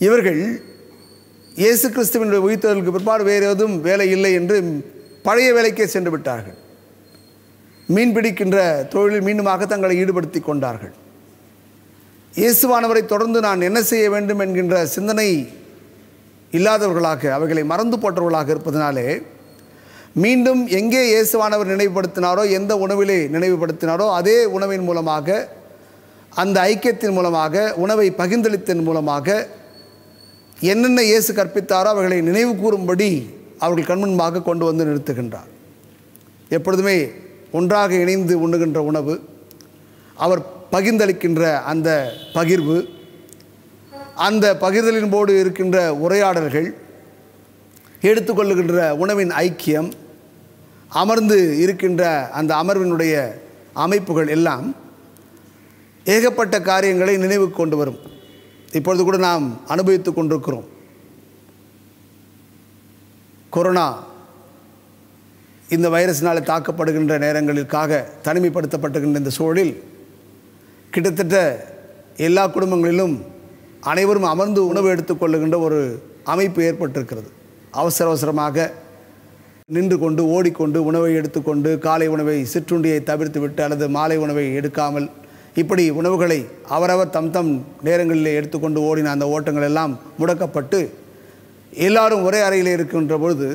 இவர்கள் இயேசு கிறிஸ்துவினுடைய உயிர்த்தலுக்கு பிற்பாடு வேறு எதுவும் வேலை இல்லை என்று பழைய வேலைக்கே சென்று விட்டார்கள். மீன் பிடிக்கின்ற தொழிலில் மீண்டுமாக தங்களை ஈடுபடுத்தி கொண்டார்கள். இயேசுவானவரை தொடர்ந்து நான் என்ன செய்ய வேண்டும் என்கின்ற சிந்தனை இல்லாதவர்களாக அவைகளை மறந்து போட்டவர்களாக இருப்பதனாலே மீண்டும் எங்கே இயேசுவானவர் நினைவுபடுத்தினாரோ எந்த உணவிலே நினைவுபடுத்தினாரோ அதே உணவின் மூலமாக அந்த ஐக்கியத்தின் மூலமாக உணவை பகிர்ந்தளித்தன் மூலமாக என்னென்ன இயேசு கற்பித்தாரோ அவைகளை நினைவு கூறும்படி அவர்கள் கண்முன்பாக கொண்டு வந்து நிறுத்துகின்றார். எப்பொழுதுமே ஒன்றாக இணைந்து உண்ணுகின்ற உணவு அவர் பகிர்ந்தளிக்கின்ற அந்த பகிர்வு அந்த பகிர்தலின் போடு இருக்கின்ற உரையாடல்கள் எடுத்துக்கொள்ளுகின்ற உணவின் ஐக்கியம் அமர்ந்து இருக்கின்ற அந்த அமர்வினுடைய அமைப்புகள் எல்லாம் ஏகப்பட்ட காரியங்களை நினைவுக்கு கொண்டு வரும். இப்பொழுது கூட நாம் அனுபவித்து கொண்டிருக்கிறோம். கொரோனா இந்த வைரஸினால் தாக்கப்படுகின்ற நேரங்களுக்காக தனிமைப்படுத்தப்பட்டுகின்ற இந்த சூழலில் கிட்டத்தட்ட எல்லா குடும்பங்களிலும் அனைவரும் அமர்ந்து உணவு எடுத்துக்கொள்ளுகின்ற ஒரு அமைப்பு ஏற்பட்டிருக்கிறது. அவசர அவசரமாக நின்று கொண்டு ஓடிக்கொண்டு உணவை எடுத்துக்கொண்டு காலை உணவை சிற்றுண்டியை தவிர்த்து விட்டு அல்லது மாலை உணவை எடுக்காமல் இப்படி உணவுகளை அவரவர் தம் தம் நேரங்களிலே எடுத்துக்கொண்டு ஓடின அந்த ஓட்டங்கள் எல்லாம் முடக்கப்பட்டு எல்லாரும் ஒரே அறையில் இருக்கின்ற பொழுது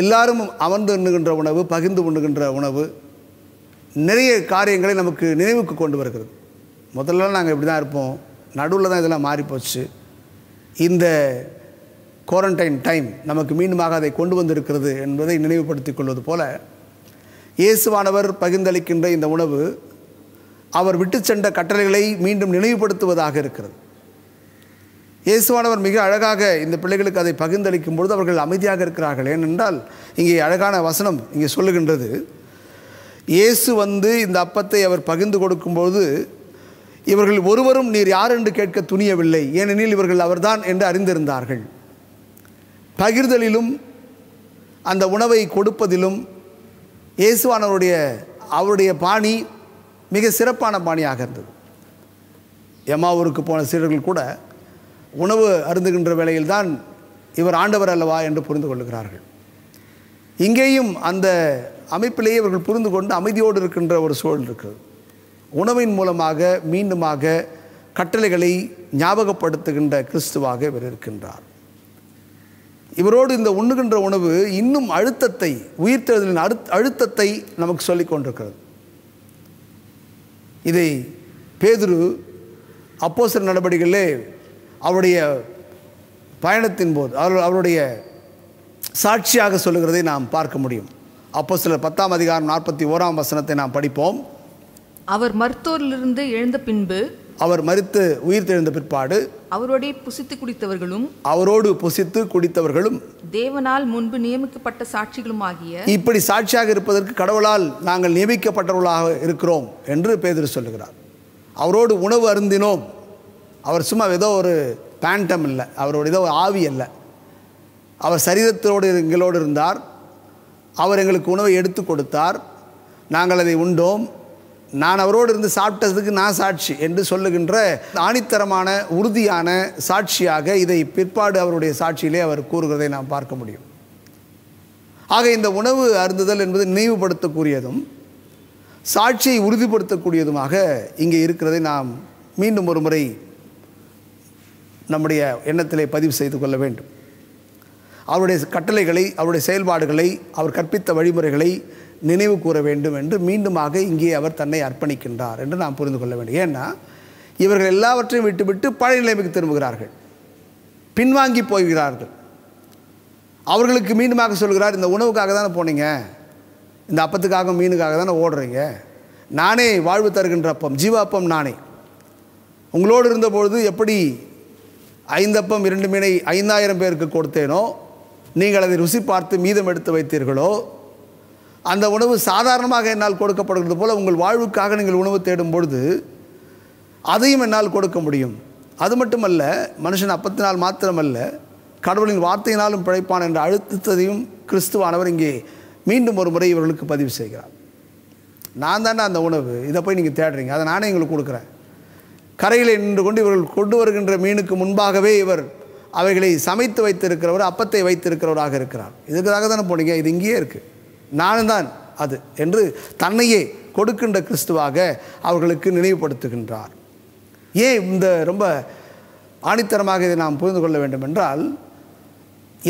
எல்லாரும் அமர்ந்து உண்ணுகின்ற உணவு பகிர்ந்து உண்ணுகின்ற உணவு நிறைய காரியங்களை நமக்கு நினைவுக்கு கொண்டு வருகிறது. முதல்ல நாங்கள் இப்படி தான் இருப்போம். நடுவில் தான் இதெல்லாம் மாறிப்போச்சு இந்த குவாரண்டைன் டைம் நமக்கு மீண்டுமாக அதை கொண்டு வந்திருக்கிறது என்பதை நினைவுபடுத்திக் கொள்வது போல இயேசுவானவர் பகிர்ந்தளிக்கின்ற இந்த உணவு அவர் விட்டு சென்ற கட்டளைகளை மீண்டும் நினைவுபடுத்துவதாக இருக்கிறது. இயேசுவானவர் மிக அழகாக இந்த பிள்ளைகளுக்கு அதை பகிர்ந்தளிக்கும் பொழுது அவர்கள் அமைதியாக இருக்கிறார்கள். ஏனென்றால் இங்கே அழகான வசனம் இங்கே சொல்லுகின்றது. இயேசு வந்து இந்த அப்பத்தை அவர் பகிர்ந்து கொடுக்கும்போது இவர்கள் ஒருவரும் நீர் யார் என்று கேட்க துணியவில்லை. ஏனெனில் இவர்கள் அவர்தான் என்று அறிந்திருந்தார்கள். பகிர்தலிலும் அந்த உணவை கொடுப்பதிலும் இயேசுவானவருடைய அவருடைய பாணி மிக சிறப்பான பாணியாக இருந்தது. எம்மாவூருக்கு போன சீடர்கள் கூட உணவு அருந்துகின்ற வேளையில்தான் இவர் ஆண்டவர் அல்லவா என்று புரிந்து கொள்ளுகிறார்கள். இங்கேயும் அந்த அமைப்பிலேயே இவர்கள் புரிந்து கொண்டு அமைதியோடு இருக்கின்ற ஒரு சூழல் இருக்குது உணவின் மூலமாக மீண்டுமாக கட்டளைகளை ஞாபகப்படுத்துகின்ற கிறிஸ்துவாக இவர் இருக்கின்றார். இவரோடு இந்த உண்ணுகின்ற உணவு இன்னும் அழுத்தத்தை உயிர்த்தெழுதலின் அழு அழுத்தத்தை நமக்கு சொல்லிக் கொண்டிருக்கிறது. இதை பேதுரு அப்போசர் நடவடிக்கைகளிலே அவருடைய பயணத்தின் போது அவர் அவருடைய சாட்சியாக சொல்லுகிறதை நாம் பார்க்க முடியும். அப்போ சிலர் பத்தாம் அதிகாரம் நாற்பத்தி ஓராம் வசனத்தை நாம் படிப்போம். அவர் மருத்துவரிலிருந்து எழுந்த பின்பு அவர் மரித்து உயிர் தெழுந்த பிற்பாடு அவரோடே புசித்து குடித்தவர்களும் அவரோடு புசித்து குடித்தவர்களும் தேவனால் முன்பு நியமிக்கப்பட்ட சாட்சிகளும் ஆகிய இப்படி சாட்சியாக இருப்பதற்கு கடவுளால் நாங்கள் நியமிக்கப்பட்டவர்களாக இருக்கிறோம் என்று பேதுரு சொல்லுகிறார். அவரோடு உணவு அருந்தினோம். அவர் சும்மா ஏதோ ஒரு பேண்டம் இல்லை. அவரோட ஏதோ ஒரு ஆவி அல்ல. அவர் சரீரத்தோடு எங்களோடு இருந்தார். அவர் எங்களுக்கு உணவை எடுத்து கொடுத்தார். நாங்கள் அதை உண்டோம். நான் அவரோடு இருந்து சாப்பிட்டதுக்கு நான் சாட்சி என்று சொல்லுகின்ற ஆணித்தரமான உறுதியான சாட்சியாக இதை பிற்பாடு அவருடைய சாட்சியிலே அவர் கூறுகிறதை நாம் பார்க்க முடியும். ஆக இந்த உணவு அருந்துதல் என்பது நினைவுபடுத்தக்கூடியதும் சாட்சியை உறுதிப்படுத்தக்கூடியதுமாக இங்கே இருக்கிறதை நாம் மீண்டும் ஒரு முறை நம்முடைய எண்ணத்திலே பதிவு செய்து கொள்ள வேண்டும். அவருடைய கட்டளைகளை அவருடைய செயல்பாடுகளை அவர் கற்பித்த வழிமுறைகளை நினைவு கூற வேண்டும் என்று மீண்டுமாக இங்கே அவர் தன்னை அர்ப்பணிக்கின்றார் என்று நாம் புரிந்து கொள்ள வேண்டும். ஏன்னா இவர்கள் எல்லாவற்றையும் விட்டுவிட்டு பழைய நிலைமைக்கு திரும்புகிறார்கள். பின்வாங்கி போகிறார்கள். அவர்களுக்கு மீண்டுமாக சொல்கிறார் இந்த உணவுக்காக தானே போனீங்க? இந்த அப்பத்துக்காக மீனுக்காக தானே ஓடுறீங்க? நானே வாழ்வு தருகின்ற அப்பம் ஜீவ அப்பம் நானே. உங்களோடு இருந்தபொழுது எப்படி ஐந்தப்பம் இரண்டு மீனை ஐந்தாயிரம் பேருக்கு கொடுத்தேனோ? நீங்கள் அதை ருசி பார்த்து மீதம் எடுத்து வைத்தீர்களோ? அந்த உணவு சாதாரணமாக என்னால் கொடுக்கப்படுகிறது போல் உங்கள் வாழ்வுக்காக நீங்கள் உணவு தேடும் பொழுது அதையும் என்னால் கொடுக்க முடியும். அது மட்டுமல்ல மனுஷன் அப்பத்தினால் மாத்திரமல்ல கடவுளின் வார்த்தையினாலும் பிழைப்பான் என்ற அழுத்தத்தையும் கிறிஸ்துவானவர் இங்கே மீண்டும் ஒரு முறை இவர்களுக்கு பதிவு செய்கிறார். நான் தானே அந்த உணவு இதை போய் நீங்கள் தேடுறீங்க அதை நானே எங்களுக்கு கொடுக்குறேன். கரையில் நின்று கொண்டு இவர்கள் கொண்டு வருகின்ற மீனுக்கு முன்பாகவே இவர் அவைகளை சமைத்து வைத்திருக்கிறவர் அப்பத்தை வைத்திருக்கிறவராக இருக்கிறார். இதுக்காக தானே போனீங்க? இது இங்கேயே இருக்குது நானும் தான் அது என்று தன்னையே கொடுக்கின்ற கிறிஸ்துவாக அவர்களுக்கு நினைவுபடுத்துகின்றார். ஏன் இந்த ரொம்ப ஆணித்தரமாக இதை நாம் புரிந்து கொள்ள வேண்டும் என்றால்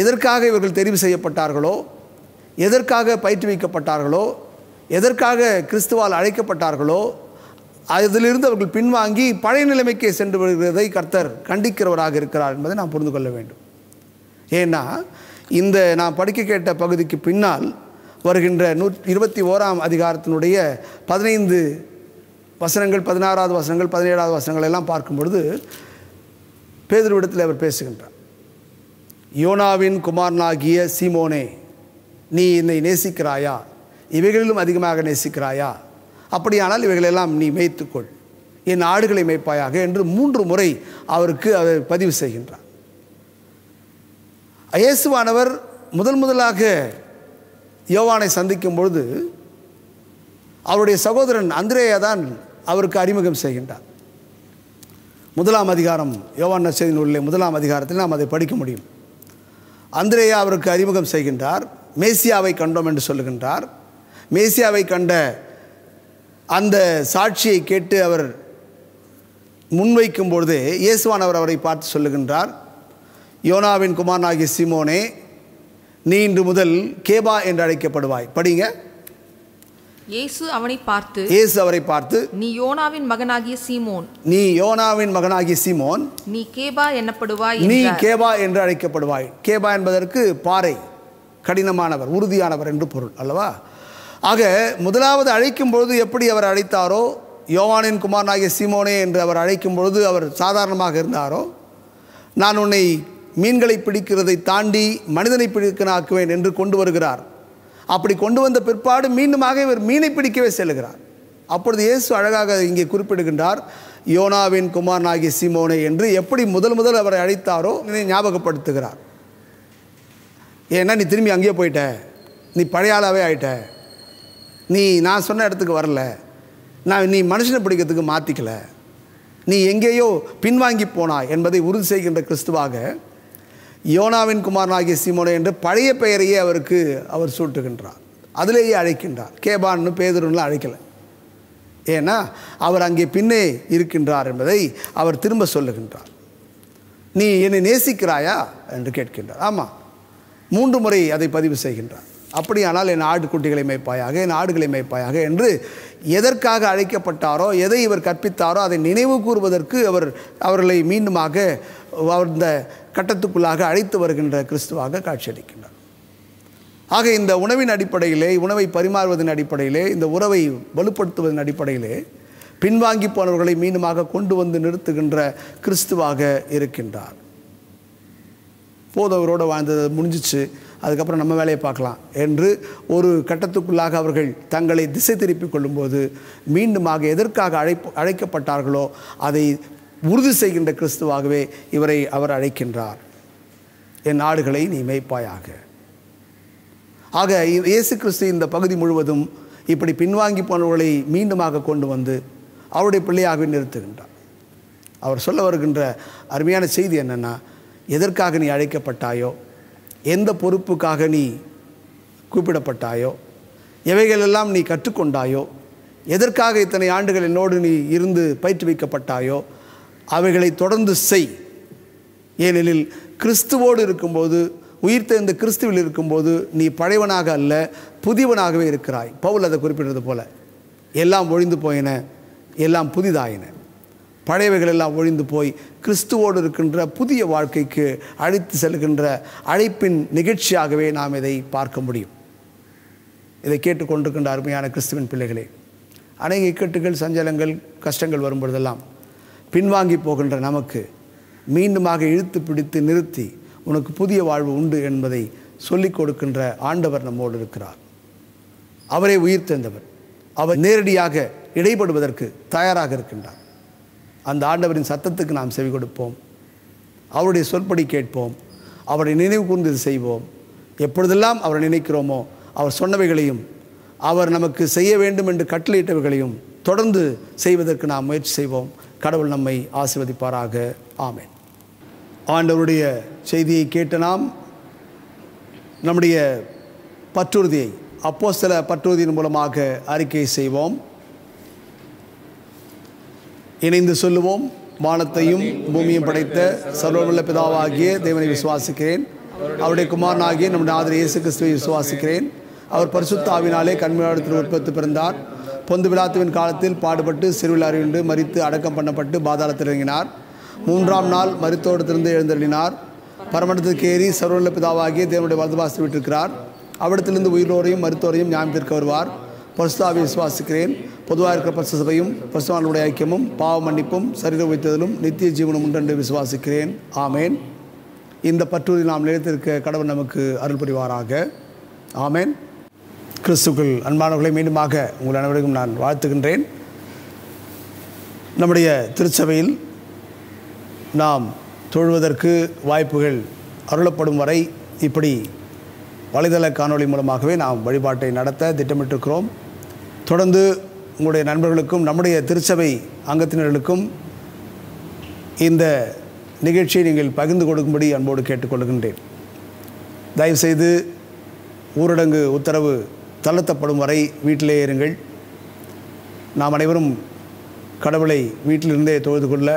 எதற்காக இவர்கள் தெரிவு செய்யப்பட்டார்களோ எதற்காக பயிற்றுவிக்கப்பட்டார்களோ எதற்காக கிறிஸ்துவால் அழைக்கப்பட்டார்களோ அதிலிருந்து அவர்கள் பின்வாங்கி பழைய நிலைமைக்கே சென்று வருகிறதை கர்த்தர் கண்டிக்கிறவராக இருக்கிறார் என்பதை நாம் புரிந்து கொள்ள வேண்டும். ஏன்னா இந்த நான் படிக்க கேட்ட பகுதிக்கு பின்னால் வருகின்ற நூ இருபத்தி ஓராம் அதிகாரத்தினுடைய பதினைந்து வசனங்கள் பதினாறாவது வசனங்கள் பதினேழாவது வசனங்கள் எல்லாம் பார்க்கும் பொழுது பேதுருவிடத்தில் அவர் பேசுகின்றார். யோனாவின் குமாரனாகிய சீமோனே நீ என்னை நேசிக்கிறாயா? இவைகளிலும் அதிகமாக நேசிக்கிறாயா? அப்படியானால் இவைகளெல்லாம் நீ மேய்த்துக்கொள். என் ஆடுகளை மேய்ப்பாயாக என்று மூன்று முறை அவருக்கு அவர் பதிவு செய்கின்றார். இயேசுவானவர் முதல் முதலாக யோவானை சந்திக்கும் பொழுது அவருடைய சகோதரன் அந்திரேயா தான் அவருக்கு அறிமுகம் செய்கின்றார். முதலாம் அதிகாரம் யோவான் நற்செய்தி உள்ளே முதலாம் அதிகாரத்தில் நாம் அதை படிக்க முடியும். அந்திரேயா அவருக்கு அறிமுகம் செய்கின்றார். மேசியாவை கண்டோம் என்று சொல்லுகின்றார். மேசியாவை கண்ட அந்த சாட்சியை கேட்டு அவர் முன்வைக்கும் பொழுதே இயேசுவானவர் அவரை பார்த்து சொல்லுகின்றார் யோனாவின் குமாரனாகிய சிமோனே நீ இன்று முதல் கேபா என்று அழைக்கப்படுவாய். படிங்க. இயேசு அவனை பார்த்து இயேசு அவரை பார்த்து நீ யோனாவின் மகனாகிய சீமோன். நீ யோனாவின் மகனாகிய சிமோன். நீ கேபா என்னப்படுவாய் நீ. கேபா என்று அழைக்கப்படுவாய். கேபா என்பதற்கு பாறை கடினமானவர் உறுதியானவர் என்று பொருள் அல்லவா? ஆக முதலாவது அழைக்கும் பொழுது எப்படி அவர் அழைத்தாரோ யோவானின் குமாரனாகிய சீமோனே என்று அவர் அழைக்கும் பொழுது அவர் சாதாரணமாக இருந்தாரோ நான் உன்னை மீன்களை பிடிக்கிறதை தாண்டி மனிதனை பிடிக்கனாக்குவேன் என்று கொண்டு வருகிறார். அப்படி கொண்டு வந்த பிற்பாடு மீண்டுமாக இவர் மீனை பிடிக்கவே செல்லுகிறார். அப்பொழுது இயேசு அழகாக இங்கே குறிப்பிடுகின்றார் யோனாவின் குமாரனாகிய சீமோனே என்று எப்படி முதல் முதல் அவரை அழைத்தாரோ ஞாபகப்படுத்துகிறார். ஏன்னா நீ திரும்பி அங்கேயே போயிட்ட. நீ பழையாளாவே ஆயிட்ட. நீ நான் சொன்ன இடத்துக்கு வரல. நான் நீ மனுஷனை பிடிக்கிறதுக்கு மாற்றிக்கல நீ எங்கேயோ பின்வாங்கி போனாய் என்பதை உறுதி செய்கின்ற கிறிஸ்துவாக யோனாவின் குமாரனாகிய சீமோனே என்று பழைய பெயரையே அவருக்கு அவர் சூட்டுகின்றார். அதிலேயே அழைக்கின்றார். கேபான்னு பேதுருன்னு அழைக்கலை. ஏன்னா அவர் அங்கே பின்னே இருக்கின்றார் என்பதை அவர் திரும்ப சொல்லுகின்றார். நீ என்னை நேசிக்கிறாயா? என்று கேட்கின்றார். ஆமாம் மூன்று முறை அதை பதிவு செய்கின்றார். அப்படியானால் என் ஆடு மேய்ப்பாயாக என் ஆடுகளை மேய்ப்பாயாக என்று எதற்காக அழைக்கப்பட்டாரோ எதை இவர் கற்பித்தாரோ அதை நினைவு கூறுவதற்கு அவர் அவர்களை மீண்டுமாக அவர் இந்த கட்டத்துக்குள்ளாக அழைத்து வருகின்ற கிறிஸ்துவாக காட்சியளிக்கின்றார். ஆக இந்த உணவின் அடிப்படையிலே உணவை பரிமாறுவதன் அடிப்படையிலே இந்த உறவை வலுப்படுத்துவதன் அடிப்படையிலே பின்வாங்கி போனவர்களை மீண்டுமாக கொண்டு வந்து நிறுத்துகின்ற கிறிஸ்துவாக இருக்கின்றார். போதவரோடு வாழ்ந்தது முடிஞ்சிச்சு. அதுக்கப்புறம் நம்ம வேலையை பார்க்கலாம் என்று ஒரு கட்டத்துக்குள்ளாக அவர்கள் தங்களை திசை திருப்பிக் கொள்ளும்போது மீண்டுமாக எதற்காக அழைப்பு அழைக்கப்பட்டார்களோ அதை உறுதி செய்கின்ற கிறிஸ்துவாகவே இவரை அவர் அழைக்கின்றார். என் நாடுகளை நீ மேய்ப்பாயாக. ஆக இயேசு கிறிஸ்து இந்த பகுதி முழுவதும் இப்படி பின்வாங்கி போனவர்களை மீண்டுமாக கொண்டு வந்து அவருடைய பிள்ளையாகவே நிறுத்துகின்றார். அவர் சொல்ல வருகின்ற அருமையான செய்தி என்னென்னா எதற்காக நீ அழைக்கப்பட்டாயோ எந்த பொறுப்புக்காக நீ கூப்பிடப்பட்டாயோ எவைகளெல்லாம் நீ கற்றுக்கொண்டாயோ எதற்காக இத்தனை ஆண்டுகள் என்னோடு நீ இருந்து பயிற்றுவிக்கப்பட்டாயோ அவைகளை தொடர்ந்து செய். ஏனெனில் கிறிஸ்துவோடு இருக்கும்போது உயிர்த்தெழுந்த கிறிஸ்துவில் இருக்கும்போது நீ பழையவனாக அல்ல புதியவனாகவே இருக்கிறாய். பவுல் அதை குறிப்பிடுறது போல எல்லாம் ஒழிந்து போயின எல்லாம் புதிதாயின. பழையவைகள் எல்லாம் ஒழிந்து போய் கிறிஸ்துவோடு இருக்கின்ற புதிய வாழ்க்கைக்கு அழைத்து செல்கின்ற அழைப்பின் நிகழ்ச்சியாகவே நாம் இதை பார்க்க முடியும். இதை கேட்டுக்கொண்டிருக்கின்ற அருமையான கிறிஸ்துவின் பிள்ளைகளே அநேக இக்கட்டுகள் சஞ்சலங்கள் கஷ்டங்கள் வரும்பொழுதெல்லாம் பின்வாங்கி போகின்ற நமக்கு மீண்டுமாக இழுத்து பிடித்து நிறுத்தி உனக்கு புதிய வாழ்வு உண்டு என்பதை சொல்லிக் கொடுக்கின்ற ஆண்டவர் நம்மோடு இருக்கிறார். அவரே உயிர் தந்தவர். அவர் நேரடியாக இடைப்படுவதற்கு தயாராக இருக்கின்றார். அந்த ஆண்டவரின் சத்தத்துக்கு நாம் செவி கொடுப்போம். அவருடைய சொற்படி கேட்போம். அவரை நினைவு கூர்ந்து செய்வோம். எப்பொழுதெல்லாம் அவரை நினைக்கிறோமோ அவர் சொன்னவைகளையும் அவர் நமக்கு செய்ய வேண்டும் என்று கட்டளையிட்டவைகளையும் தொடர்ந்து செய்வதற்கு நாம் முயற்சி செய்வோம். கடவுள் நம்மை ஆசீர்வதிப்பாராக. ஆமேன். ஆண்டவருடைய செய்தியை கேட்ட நாம் நம்முடைய பற்றுறுதியை அப்போஸ்தல பற்றுறுதியின் மூலமாக அறிக்கை செய்வோம். இணைந்து சொல்லுவோம். வானத்தையும் பூமியும் படைத்த சர்வமுள்ள பிதாவாகிய தேவனை விசுவாசிக்கிறேன். அவருடைய குமாரனாகிய நம்முடைய ஆதர இயேசு கிறிஸ்துவை விசுவாசிக்கிறேன். அவர் பரிசுத்த ஆவினாலே கண்மையாடத்தில் உற்பத்தி பிறந்தார். பொந்து விழாத்துவின் காலத்தில் பாடுபட்டு சிறுவில் அறிவிண்டு மறித்து அடக்கம் பண்ணப்பட்டு பாதாளத்தில் இறங்கினார். மூன்றாம் நாள் மருத்துவத்திலிருந்து எழுந்தருளினார். பரமடத்துக்கு ஏறி சர்வமுள்ள பிதாவாகிய தேவனுடைய வலதுபாசத்தை விட்டிருக்கிறார் அவிடத்திலிருந்து உயிரோரையும் மருத்துவரையும் ஞாபகத்திற்கு வருவார். பரிசுத்தாவை விசுவாசிக்கிறேன். பொதுவாக இருக்கிற பரிசு சபையும் பரிசுவானுடைய ஐக்கியமும் பாவ மன்னிப்பும் சரீர வைத்ததிலும் நித்திய ஜீவனம் உண்டென்று விசுவாசிக்கிறேன். ஆமேன். இந்த பற்றூரில் நாம் நிலைத்திருக்க கடவுள் நமக்கு அருள் புரிவாராக. ஆமேன். கிறிஸ்துக்கள் அன்பானவர்களை மீண்டுமாக உங்கள் அனைவருக்கும் நான் வாழ்த்துகின்றேன். நம்முடைய திருச்சபையில் நாம் தொழுவதற்கு வாய்ப்புகள் அருளப்படும் வரை இப்படி வலைதள காணொளி மூலமாகவே நாம் வழிபாட்டை நடத்த திட்டமிட்டிருக்கிறோம். தொடர்ந்து உங்களுடைய நண்பர்களுக்கும் நம்முடைய திருச்சபை அங்கத்தினர்களுக்கும் இந்த நிகழ்ச்சியை நீங்கள் பகிர்ந்து கொடுக்கும்படி அன்போடு கேட்டுக்கொள்கின்றேன். தயவுசெய்து ஊரடங்கு உத்தரவு தளர்த்தப்படும் வரை வீட்டிலே இருங்கள். நாம் அனைவரும் கடவுளை வீட்டிலிருந்தே தொழுது கொள்ள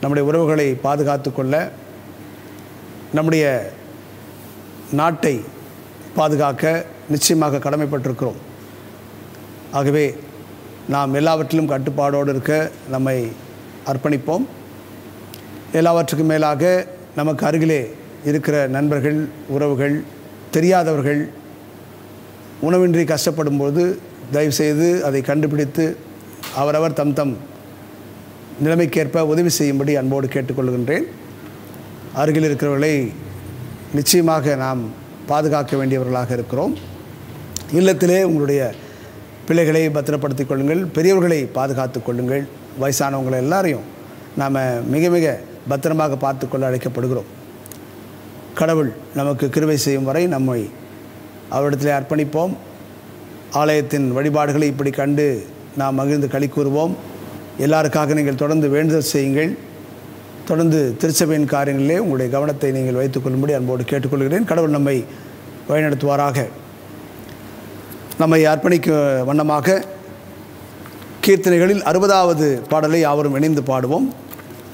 நம்முடைய உறவுகளை பாதுகாத்து கொள்ள நம்முடைய நாட்டை பாதுகாக்க நிச்சயமாக கடமைப்பட்டிருக்கிறோம். ஆகவே நாம் எல்லாவற்றிலும் கட்டுப்பாடோடு இருக்க நம்மை அர்ப்பணிப்போம். எல்லாவற்றுக்கும் மேலாக நமக்கு அருகிலே இருக்கிற நண்பர்கள் உறவுகள் தெரியாதவர்கள் உணவின்றி கஷ்டப்படும்போது தயவுசெய்து அதை கண்டுபிடித்து அவரவர் தம் தம் நிலைமைக்கேற்ப உதவி செய்யும்படி அன்போடு கேட்டுக்கொள்கின்றேன். அருகில் இருக்கிறவர்களை நிச்சயமாக நாம் பாதுகாக்க வேண்டியவர்களாக இருக்கிறோம். இல்லத்திலே உங்களுடைய பிள்ளைகளை பத்திரப்படுத்திக் கொள்ளுங்கள் பெரியவர்களை பாதுகாத்து கொள்ளுங்கள். வயசானவங்களை எல்லாரையும் நாம் மிக மிக பத்திரமாக பார்த்துக்கொள்ள அழைக்கப்படுகிறோம். கடவுள் நமக்கு கிருவை செய்யும் வரை நம்மை அவரிடத்தில் அர்ப்பணிப்போம். ஆலயத்தின் வழிபாடுகளை இப்படி கண்டு நாம் மகிழ்ந்து களி கூறுவோம். எல்லாருக்காக நீங்கள் தொடர்ந்து வேண்டுதல் செய்யுங்கள். தொடர்ந்து திருச்சபையின் காரியங்களிலே உங்களுடைய கவனத்தை நீங்கள் வைத்துக்கொள்ளும்படி அன்போடு கேட்டுக்கொள்கிறேன். கடவுள் நம்மை வழிநடத்துவாராக. நம்மை அர்ப்பணிக்க வண்ணமாக கீர்த்தனைகளில் அறுபதாவது பாடலை யாவரும் இணைந்து பாடுவோம்.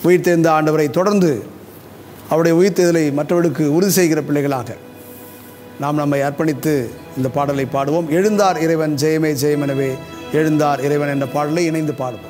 உயிர்த்தெழுந்த ஆண்டவரை தொடர்ந்து அவருடைய உயிர்த்தெழுதலை மற்றவர்களுக்கு உறுதி செய்கிற பிள்ளைகளாக நாம் நம்மை அர்ப்பணித்து இந்த பாடலை பாடுவோம். எழுந்தார் இறைவன் ஜெயமே ஜெயமெனவே எழுந்தார் இறைவன் என்ற பாடலை இணைந்து பாடுவோம்.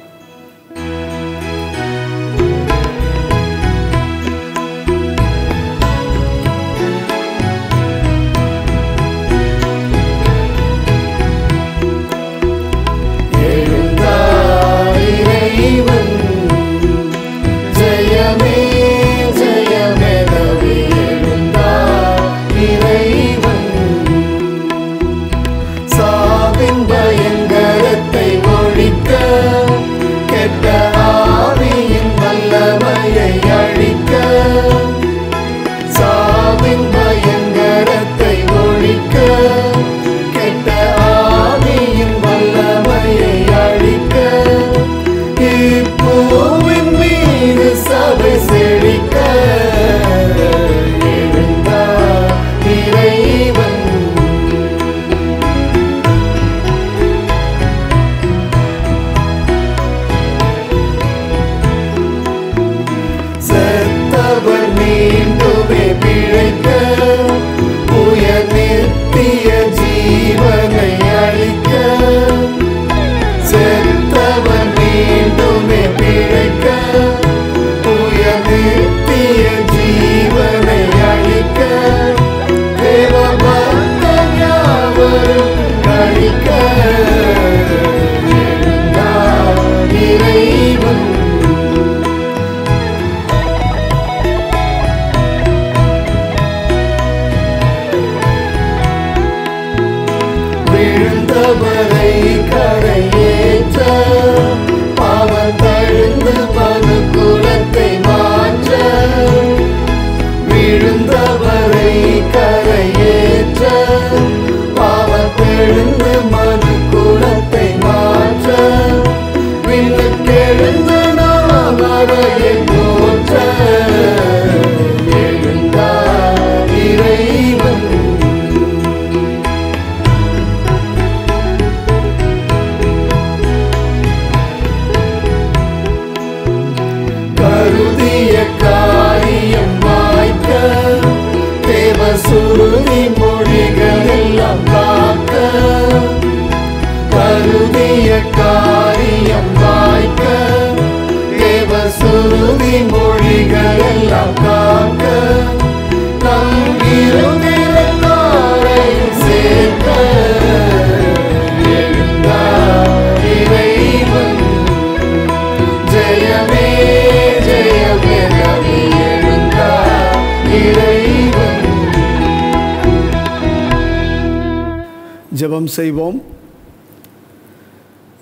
ஜெபம் செய்வோம்.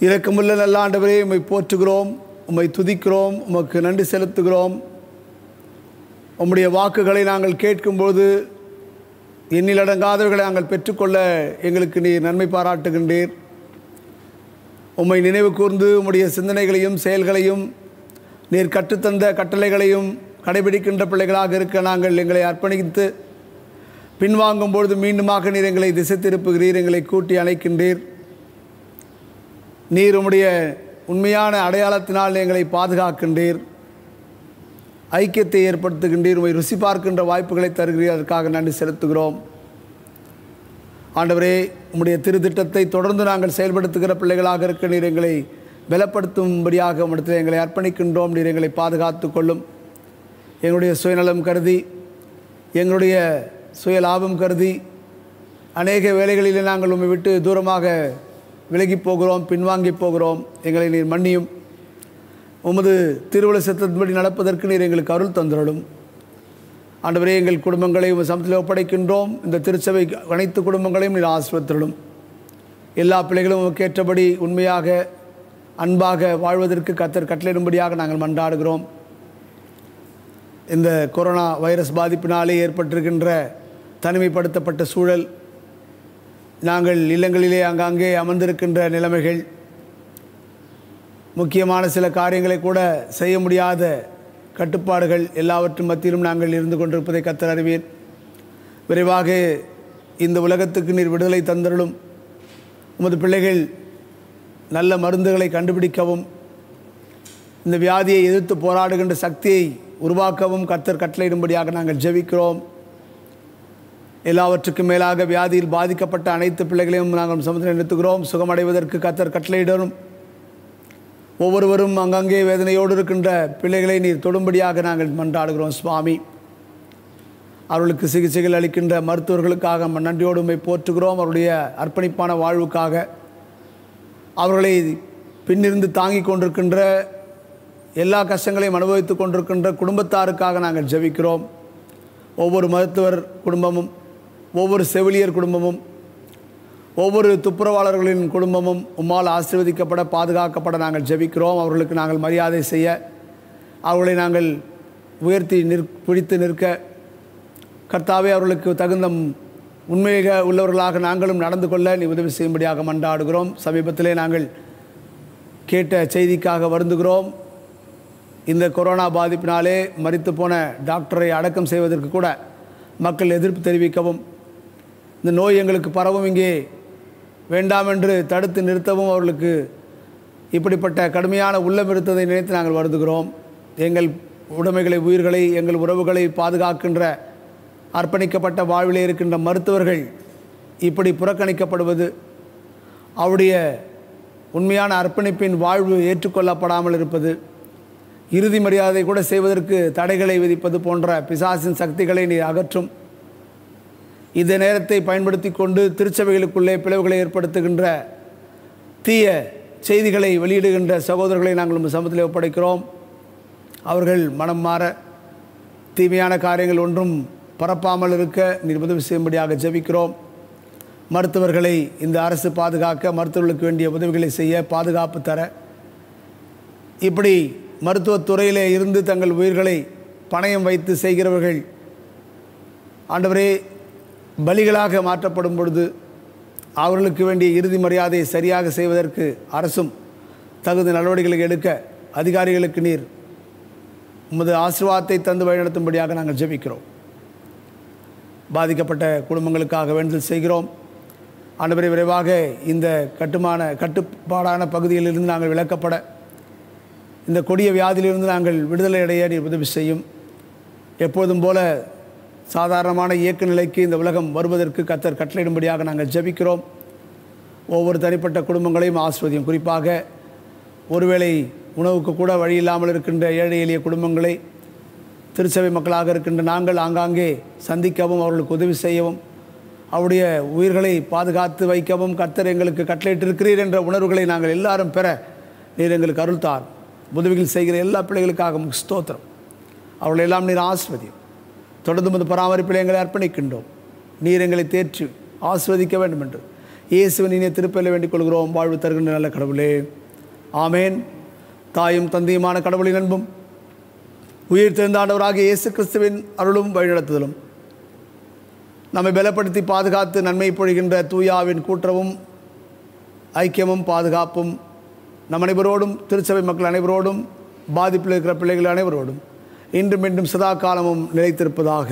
இரக்கமுள்ள நல்ல ஆண்டவரே உம்மை போற்றுகிறோம் உம்மை துதிக்கிறோம் உமக்கு நன்றி செலுத்துகிறோம். உம்முடைய வாக்குகளை நாங்கள் கேட்கும்போது எண்ணிலடங்காதவர்களை நாங்கள் பெற்றுக்கொள்ள எங்களுக்கு நீர் நன்மை பாராட்டுகின்றீர். உம்மை நினைவு கூர்ந்து உம்முடைய சிந்தனைகளையும் செயல்களையும் நீர் கற்றுத்தந்த கட்டளைகளையும் கடைபிடிக்கின்ற பிள்ளைகளாக இருக்க நாங்கள் எங்களை அர்ப்பணித்து பின்வாங்கும் பொழுது மீண்டுமாக நீர் எங்களை திசை திருப்புகிறீர் எங்களை கூட்டி அணைக்கின்றீர். நீர் உம்முடைய உண்மையான அடையாளத்தினால் எங்களை பாதுகாக்கின்றீர். ஐக்கியத்தை ஏற்படுத்துகின்றீர் உம்மை ருசி பார்க்கின்ற வாய்ப்புகளை தருகிறீர். அதற்காக நன்றி செலுத்துகிறோம். ஆண்டவரே உம்முடைய திருத்திட்டத்தை தொடர்ந்து நாங்கள் செயல்படுத்துகிற பிள்ளைகளாக இருக்க நீர் எங்களை பலப்படுத்தும்படியாக உம்மிடத்தில் எங்களை அர்ப்பணிக்கின்றோம். நீர் எங்களை பாதுகாத்து கொள்ளும். எங்களுடைய சுயநலம் கருதி எங்களுடைய சுய லாபம் கருதி அநேக வேலைகளில் நாங்கள் உம்மை விட்டு தூரமாக விலகி போகிறோம் பின்வாங்கி போகிறோம். எங்களை நீர் மன்னியும். உமது திருவள்ள சத்தத்தின்படி நடப்பதற்கு நீர் எங்களுக்கு அருள் தந்திரலும் ஆண்டவரே எங்கள் குடும்பங்களை உங்கள் சமத்தில் ஒப்படைக்கின்றோம். இந்த திருச்சபை அனைத்து குடும்பங்களையும் நீர் ஆசிர்வத்திரலும் எல்லா பிள்ளைகளும் உமக்கு ஏற்றபடி உண்மையாக அன்பாக வாழ்வதற்கு கத்தர் கட்டளையிடும்படியாக நாங்கள் மன்றாடுகிறோம். இந்த கொரோனா வைரஸ் பாதிப்பினாலே ஏற்பட்டிருக்கின்ற தனிமைப்படுத்தப்பட்ட சூழல் நாங்கள் இல்லங்களிலே அங்கங்கே அமர்ந்திருக்கின்ற நிலைமைகள் முக்கியமான சில காரியங்களை கூட செய்ய முடியாத கட்டுப்பாடுகள் எல்லாவற்றும் மத்தியிலும் நாங்கள் இருந்து கொண்டிருப்பதை கத்தர் அறிவீர் விரைவாக இந்த உலகத்துக்கு நீர் விடுதலை தந்தருளும். உமது பிள்ளைகள் நல்ல மருந்துகளை கண்டுபிடிக்கவும் இந்த வியாதியை எதிர்த்து போராடுகின்ற சக்தியை உருவாக்கவும் கத்தர் கட்டளையிடும்படியாக நாங்கள் ஜெபிக்கிறோம். எல்லாவற்றுக்கும் மேலாக வியாதியில் பாதிக்கப்பட்ட அனைத்து பிள்ளைகளையும் நாங்கள் சமுதிரம் நிறுத்துகிறோம். சுகமடைவதற்கு கத்தர் கட்டளையிடணும். ஒவ்வொருவரும் அங்கங்கே வேதனையோடு இருக்கின்ற பிள்ளைகளை நீர் தொடும்படியாக நாங்கள் மன்றாடுகிறோம் சுவாமி. அவர்களுக்கு சிகிச்சைகள் அளிக்கின்ற மருத்துவர்களுக்காக நன்றியோடுமை போற்றுகிறோம். அவருடைய அர்ப்பணிப்பான வாழ்வுக்காக அவர்களை பின்னிருந்து தாங்கிக் கொண்டிருக்கின்ற எல்லா கஷ்டங்களையும் அனுபவித்து கொண்டிருக்கின்ற குடும்பத்தாருக்காக நாங்கள் ஜெபிக்கிறோம். ஒவ்வொரு மருத்துவர் குடும்பமும் ஒவ்வொரு செவிலியர் குடும்பமும் ஒவ்வொரு துப்புரவாளர்களின் குடும்பமும் உம்மால் ஆசீர்வதிக்கப்பட பாதுகாக்கப்பட நாங்கள் ஜெபிக்கிறோம். அவர்களுக்கு நாங்கள் மரியாதை செய்ய அவர்களை நாங்கள் உயர்த்தி நிற் பிடித்து நிற்க கர்த்தாவே அவர்களுக்கு தகுந்த உண்மையாக உள்ளவர்களாக நாங்களும் நடந்து கொள்ள நீ உதவி செய்யும்படியாக மன்றாடுகிறோம். சமீபத்திலே நாங்கள் கேட்ட செய்திக்காக வருந்துகிறோம். இந்த கொரோனா பாதிப்பினாலே மறித்து போன டாக்டரை அடக்கம் செய்வதற்கு கூட மக்கள் எதிர்ப்பு தெரிவிக்கவும் இந்த நோய் எங்களுக்கு பரவும் இங்கே. வேண்டாம் என்று தடுத்து நிறுத்தவும் அவர்களுக்கு இப்படிப்பட்ட கடுமையான உள்ளம் இருத்ததை நினைத்து நாங்கள் வருந்துகிறோம். எங்கள் உடைமைகளை உயிர்களை எங்கள் உறவுகளை பாதுகாக்கின்ற அர்ப்பணிக்கப்பட்ட வாழ்விலே இருக்கின்ற மருத்துவர்கள் இப்படி புறக்கணிக்கப்படுவது அவருடைய உண்மையான அர்ப்பணிப்பின் வாழ்வு ஏற்றுக்கொள்ளப்படாமல் இருப்பது இறுதி மரியாதை கூட செய்வதற்கு தடைகளை விதிப்பது போன்ற பிசாசின் சக்திகளை நீ அகற்றும். இந்த நேரத்தை பயன்படுத்தி கொண்டு திருச்சபைகளுக்குள்ளே பிளவுகளை ஏற்படுத்துகின்ற தீய செய்திகளை வெளியிடுகின்ற சகோதரர்களை நாங்கள் உங்கள் சமூகத்தில் ஒப்படைக்கிறோம். அவர்கள் மனம் மாற தீமையான காரியங்கள் ஒன்றும் பரப்பாமல் இருக்க நீர் உதவி செய்யும்படியாக ஜெபிக்கிறோம். மருத்துவர்களை இந்த அரசு பாதுகாக்க மருத்துவர்களுக்கு வேண்டிய உதவிகளை செய்ய பாதுகாப்பு தர. இப்படி மருத்துவத்துறையிலே இருந்து தங்கள் உயிர்களை பணயம் வைத்து செய்கிறவர்கள். ஆண்டவரே பலிகளாக மாற்றப்படும் பொழுது அவர்களுக்கு வேண்டிய இறுதி மரியாதையை சரியாக செய்வதற்கு அரசும் தகுந்த நடவடிக்கைகளை எடுக்க அதிகாரிகளுக்கு நீர் உமது ஆசிர்வாதத்தை தந்து வழிநடத்தும்படியாக நாங்கள் ஜெபிக்கிறோம். பாதிக்கப்பட்ட குடும்பங்களுக்காக வேண்டுதல் செய்கிறோம். அனைவரை விரைவாக இந்த கட்டுமான கட்டுப்பாடான பகுதியிலிருந்து நாங்கள் விலக்கப்பட இந்த கொடிய வியாதியிலிருந்து நாங்கள் விடுதலை அடைய நீர் உதவி செய்யும். எப்போதும் போல சாதாரணமான இயக்க நிலைக்கு இந்த உலகம் வருவதற்கு கத்தர் கட்டளையிடும்படியாக நாங்கள் ஜெபிக்கிறோம். ஒவ்வொரு தனிப்பட்ட குடும்பங்களையும் ஆஸ்வதியும் குறிப்பாக ஒருவேளை உணவுக்கு கூட வழி இல்லாமல் இருக்கின்ற ஏழை எளிய குடும்பங்களை திருச்சபை மக்களாக இருக்கின்ற நாங்கள் ஆங்காங்கே சந்திக்கவும் அவர்களுக்கு உதவி செய்யவும் அவருடைய உயிர்களை பாதுகாத்து வைக்கவும் கர்த்தர் எங்களுக்கு கட்டளையிட்டிருக்கிறீர் என்ற உணர்வுகளை நாங்கள் எல்லாரும் பெற நீர் எங்களுக்கு அருள்தார் உதவிகள் செய்கிற எல்லா பிள்ளைகளுக்காக ஸ்தோத்திரம். அவர்களெல்லாம் நீர் ஆஸ்வதியும் தொடர்ந்து முது பராமரிப்பில் எங்களை அர்ப்பணிக்கின்றோம். நீர் எங்களை தேற்றி ஆஸ்வதிக்க வேண்டும் என்று இயேசுவின் இனிய திருப்பெல்ல வேண்டிக் கொள்கிறோம். வாழ்வு தருகின்ற நல்ல கடவுளே. ஆமேன். தாயும் தந்தையுமான கடவுளின் அன்பும் உயிர் தெரிந்தாண்டவராக இயேசு கிறிஸ்துவின் அருளும் வழிநடத்துதலும். நம்மை பலப்படுத்தி பாதுகாத்து நன்மை பொழிகின்ற தூயாவின் கூற்றவும் ஐக்கியமும் பாதுகாப்பும் நம் அனைவரோடும் திருச்சபை மக்கள் அனைவரோடும் பாதிப்பில் இருக்கிற பிள்ளைகள் அனைவரோடும். இன்றும் மீண்டும் சதா காலமும் நிலைத்திருப்பதாக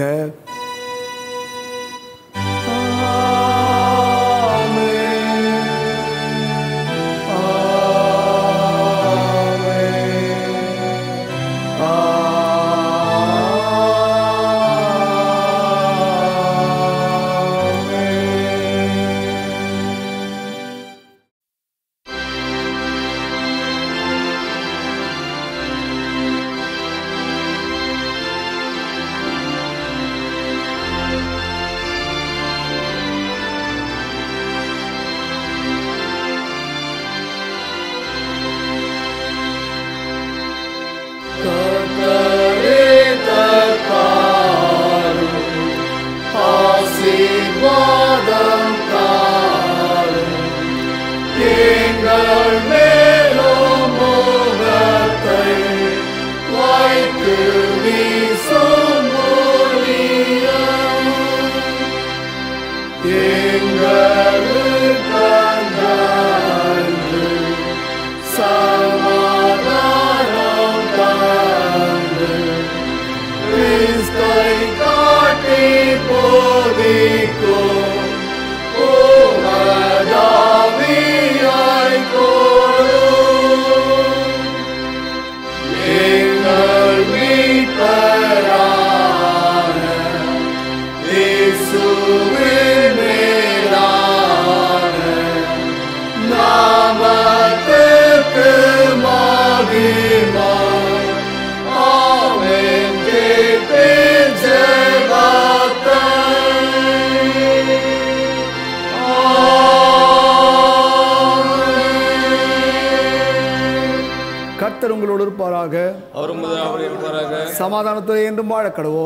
அவர் முதல்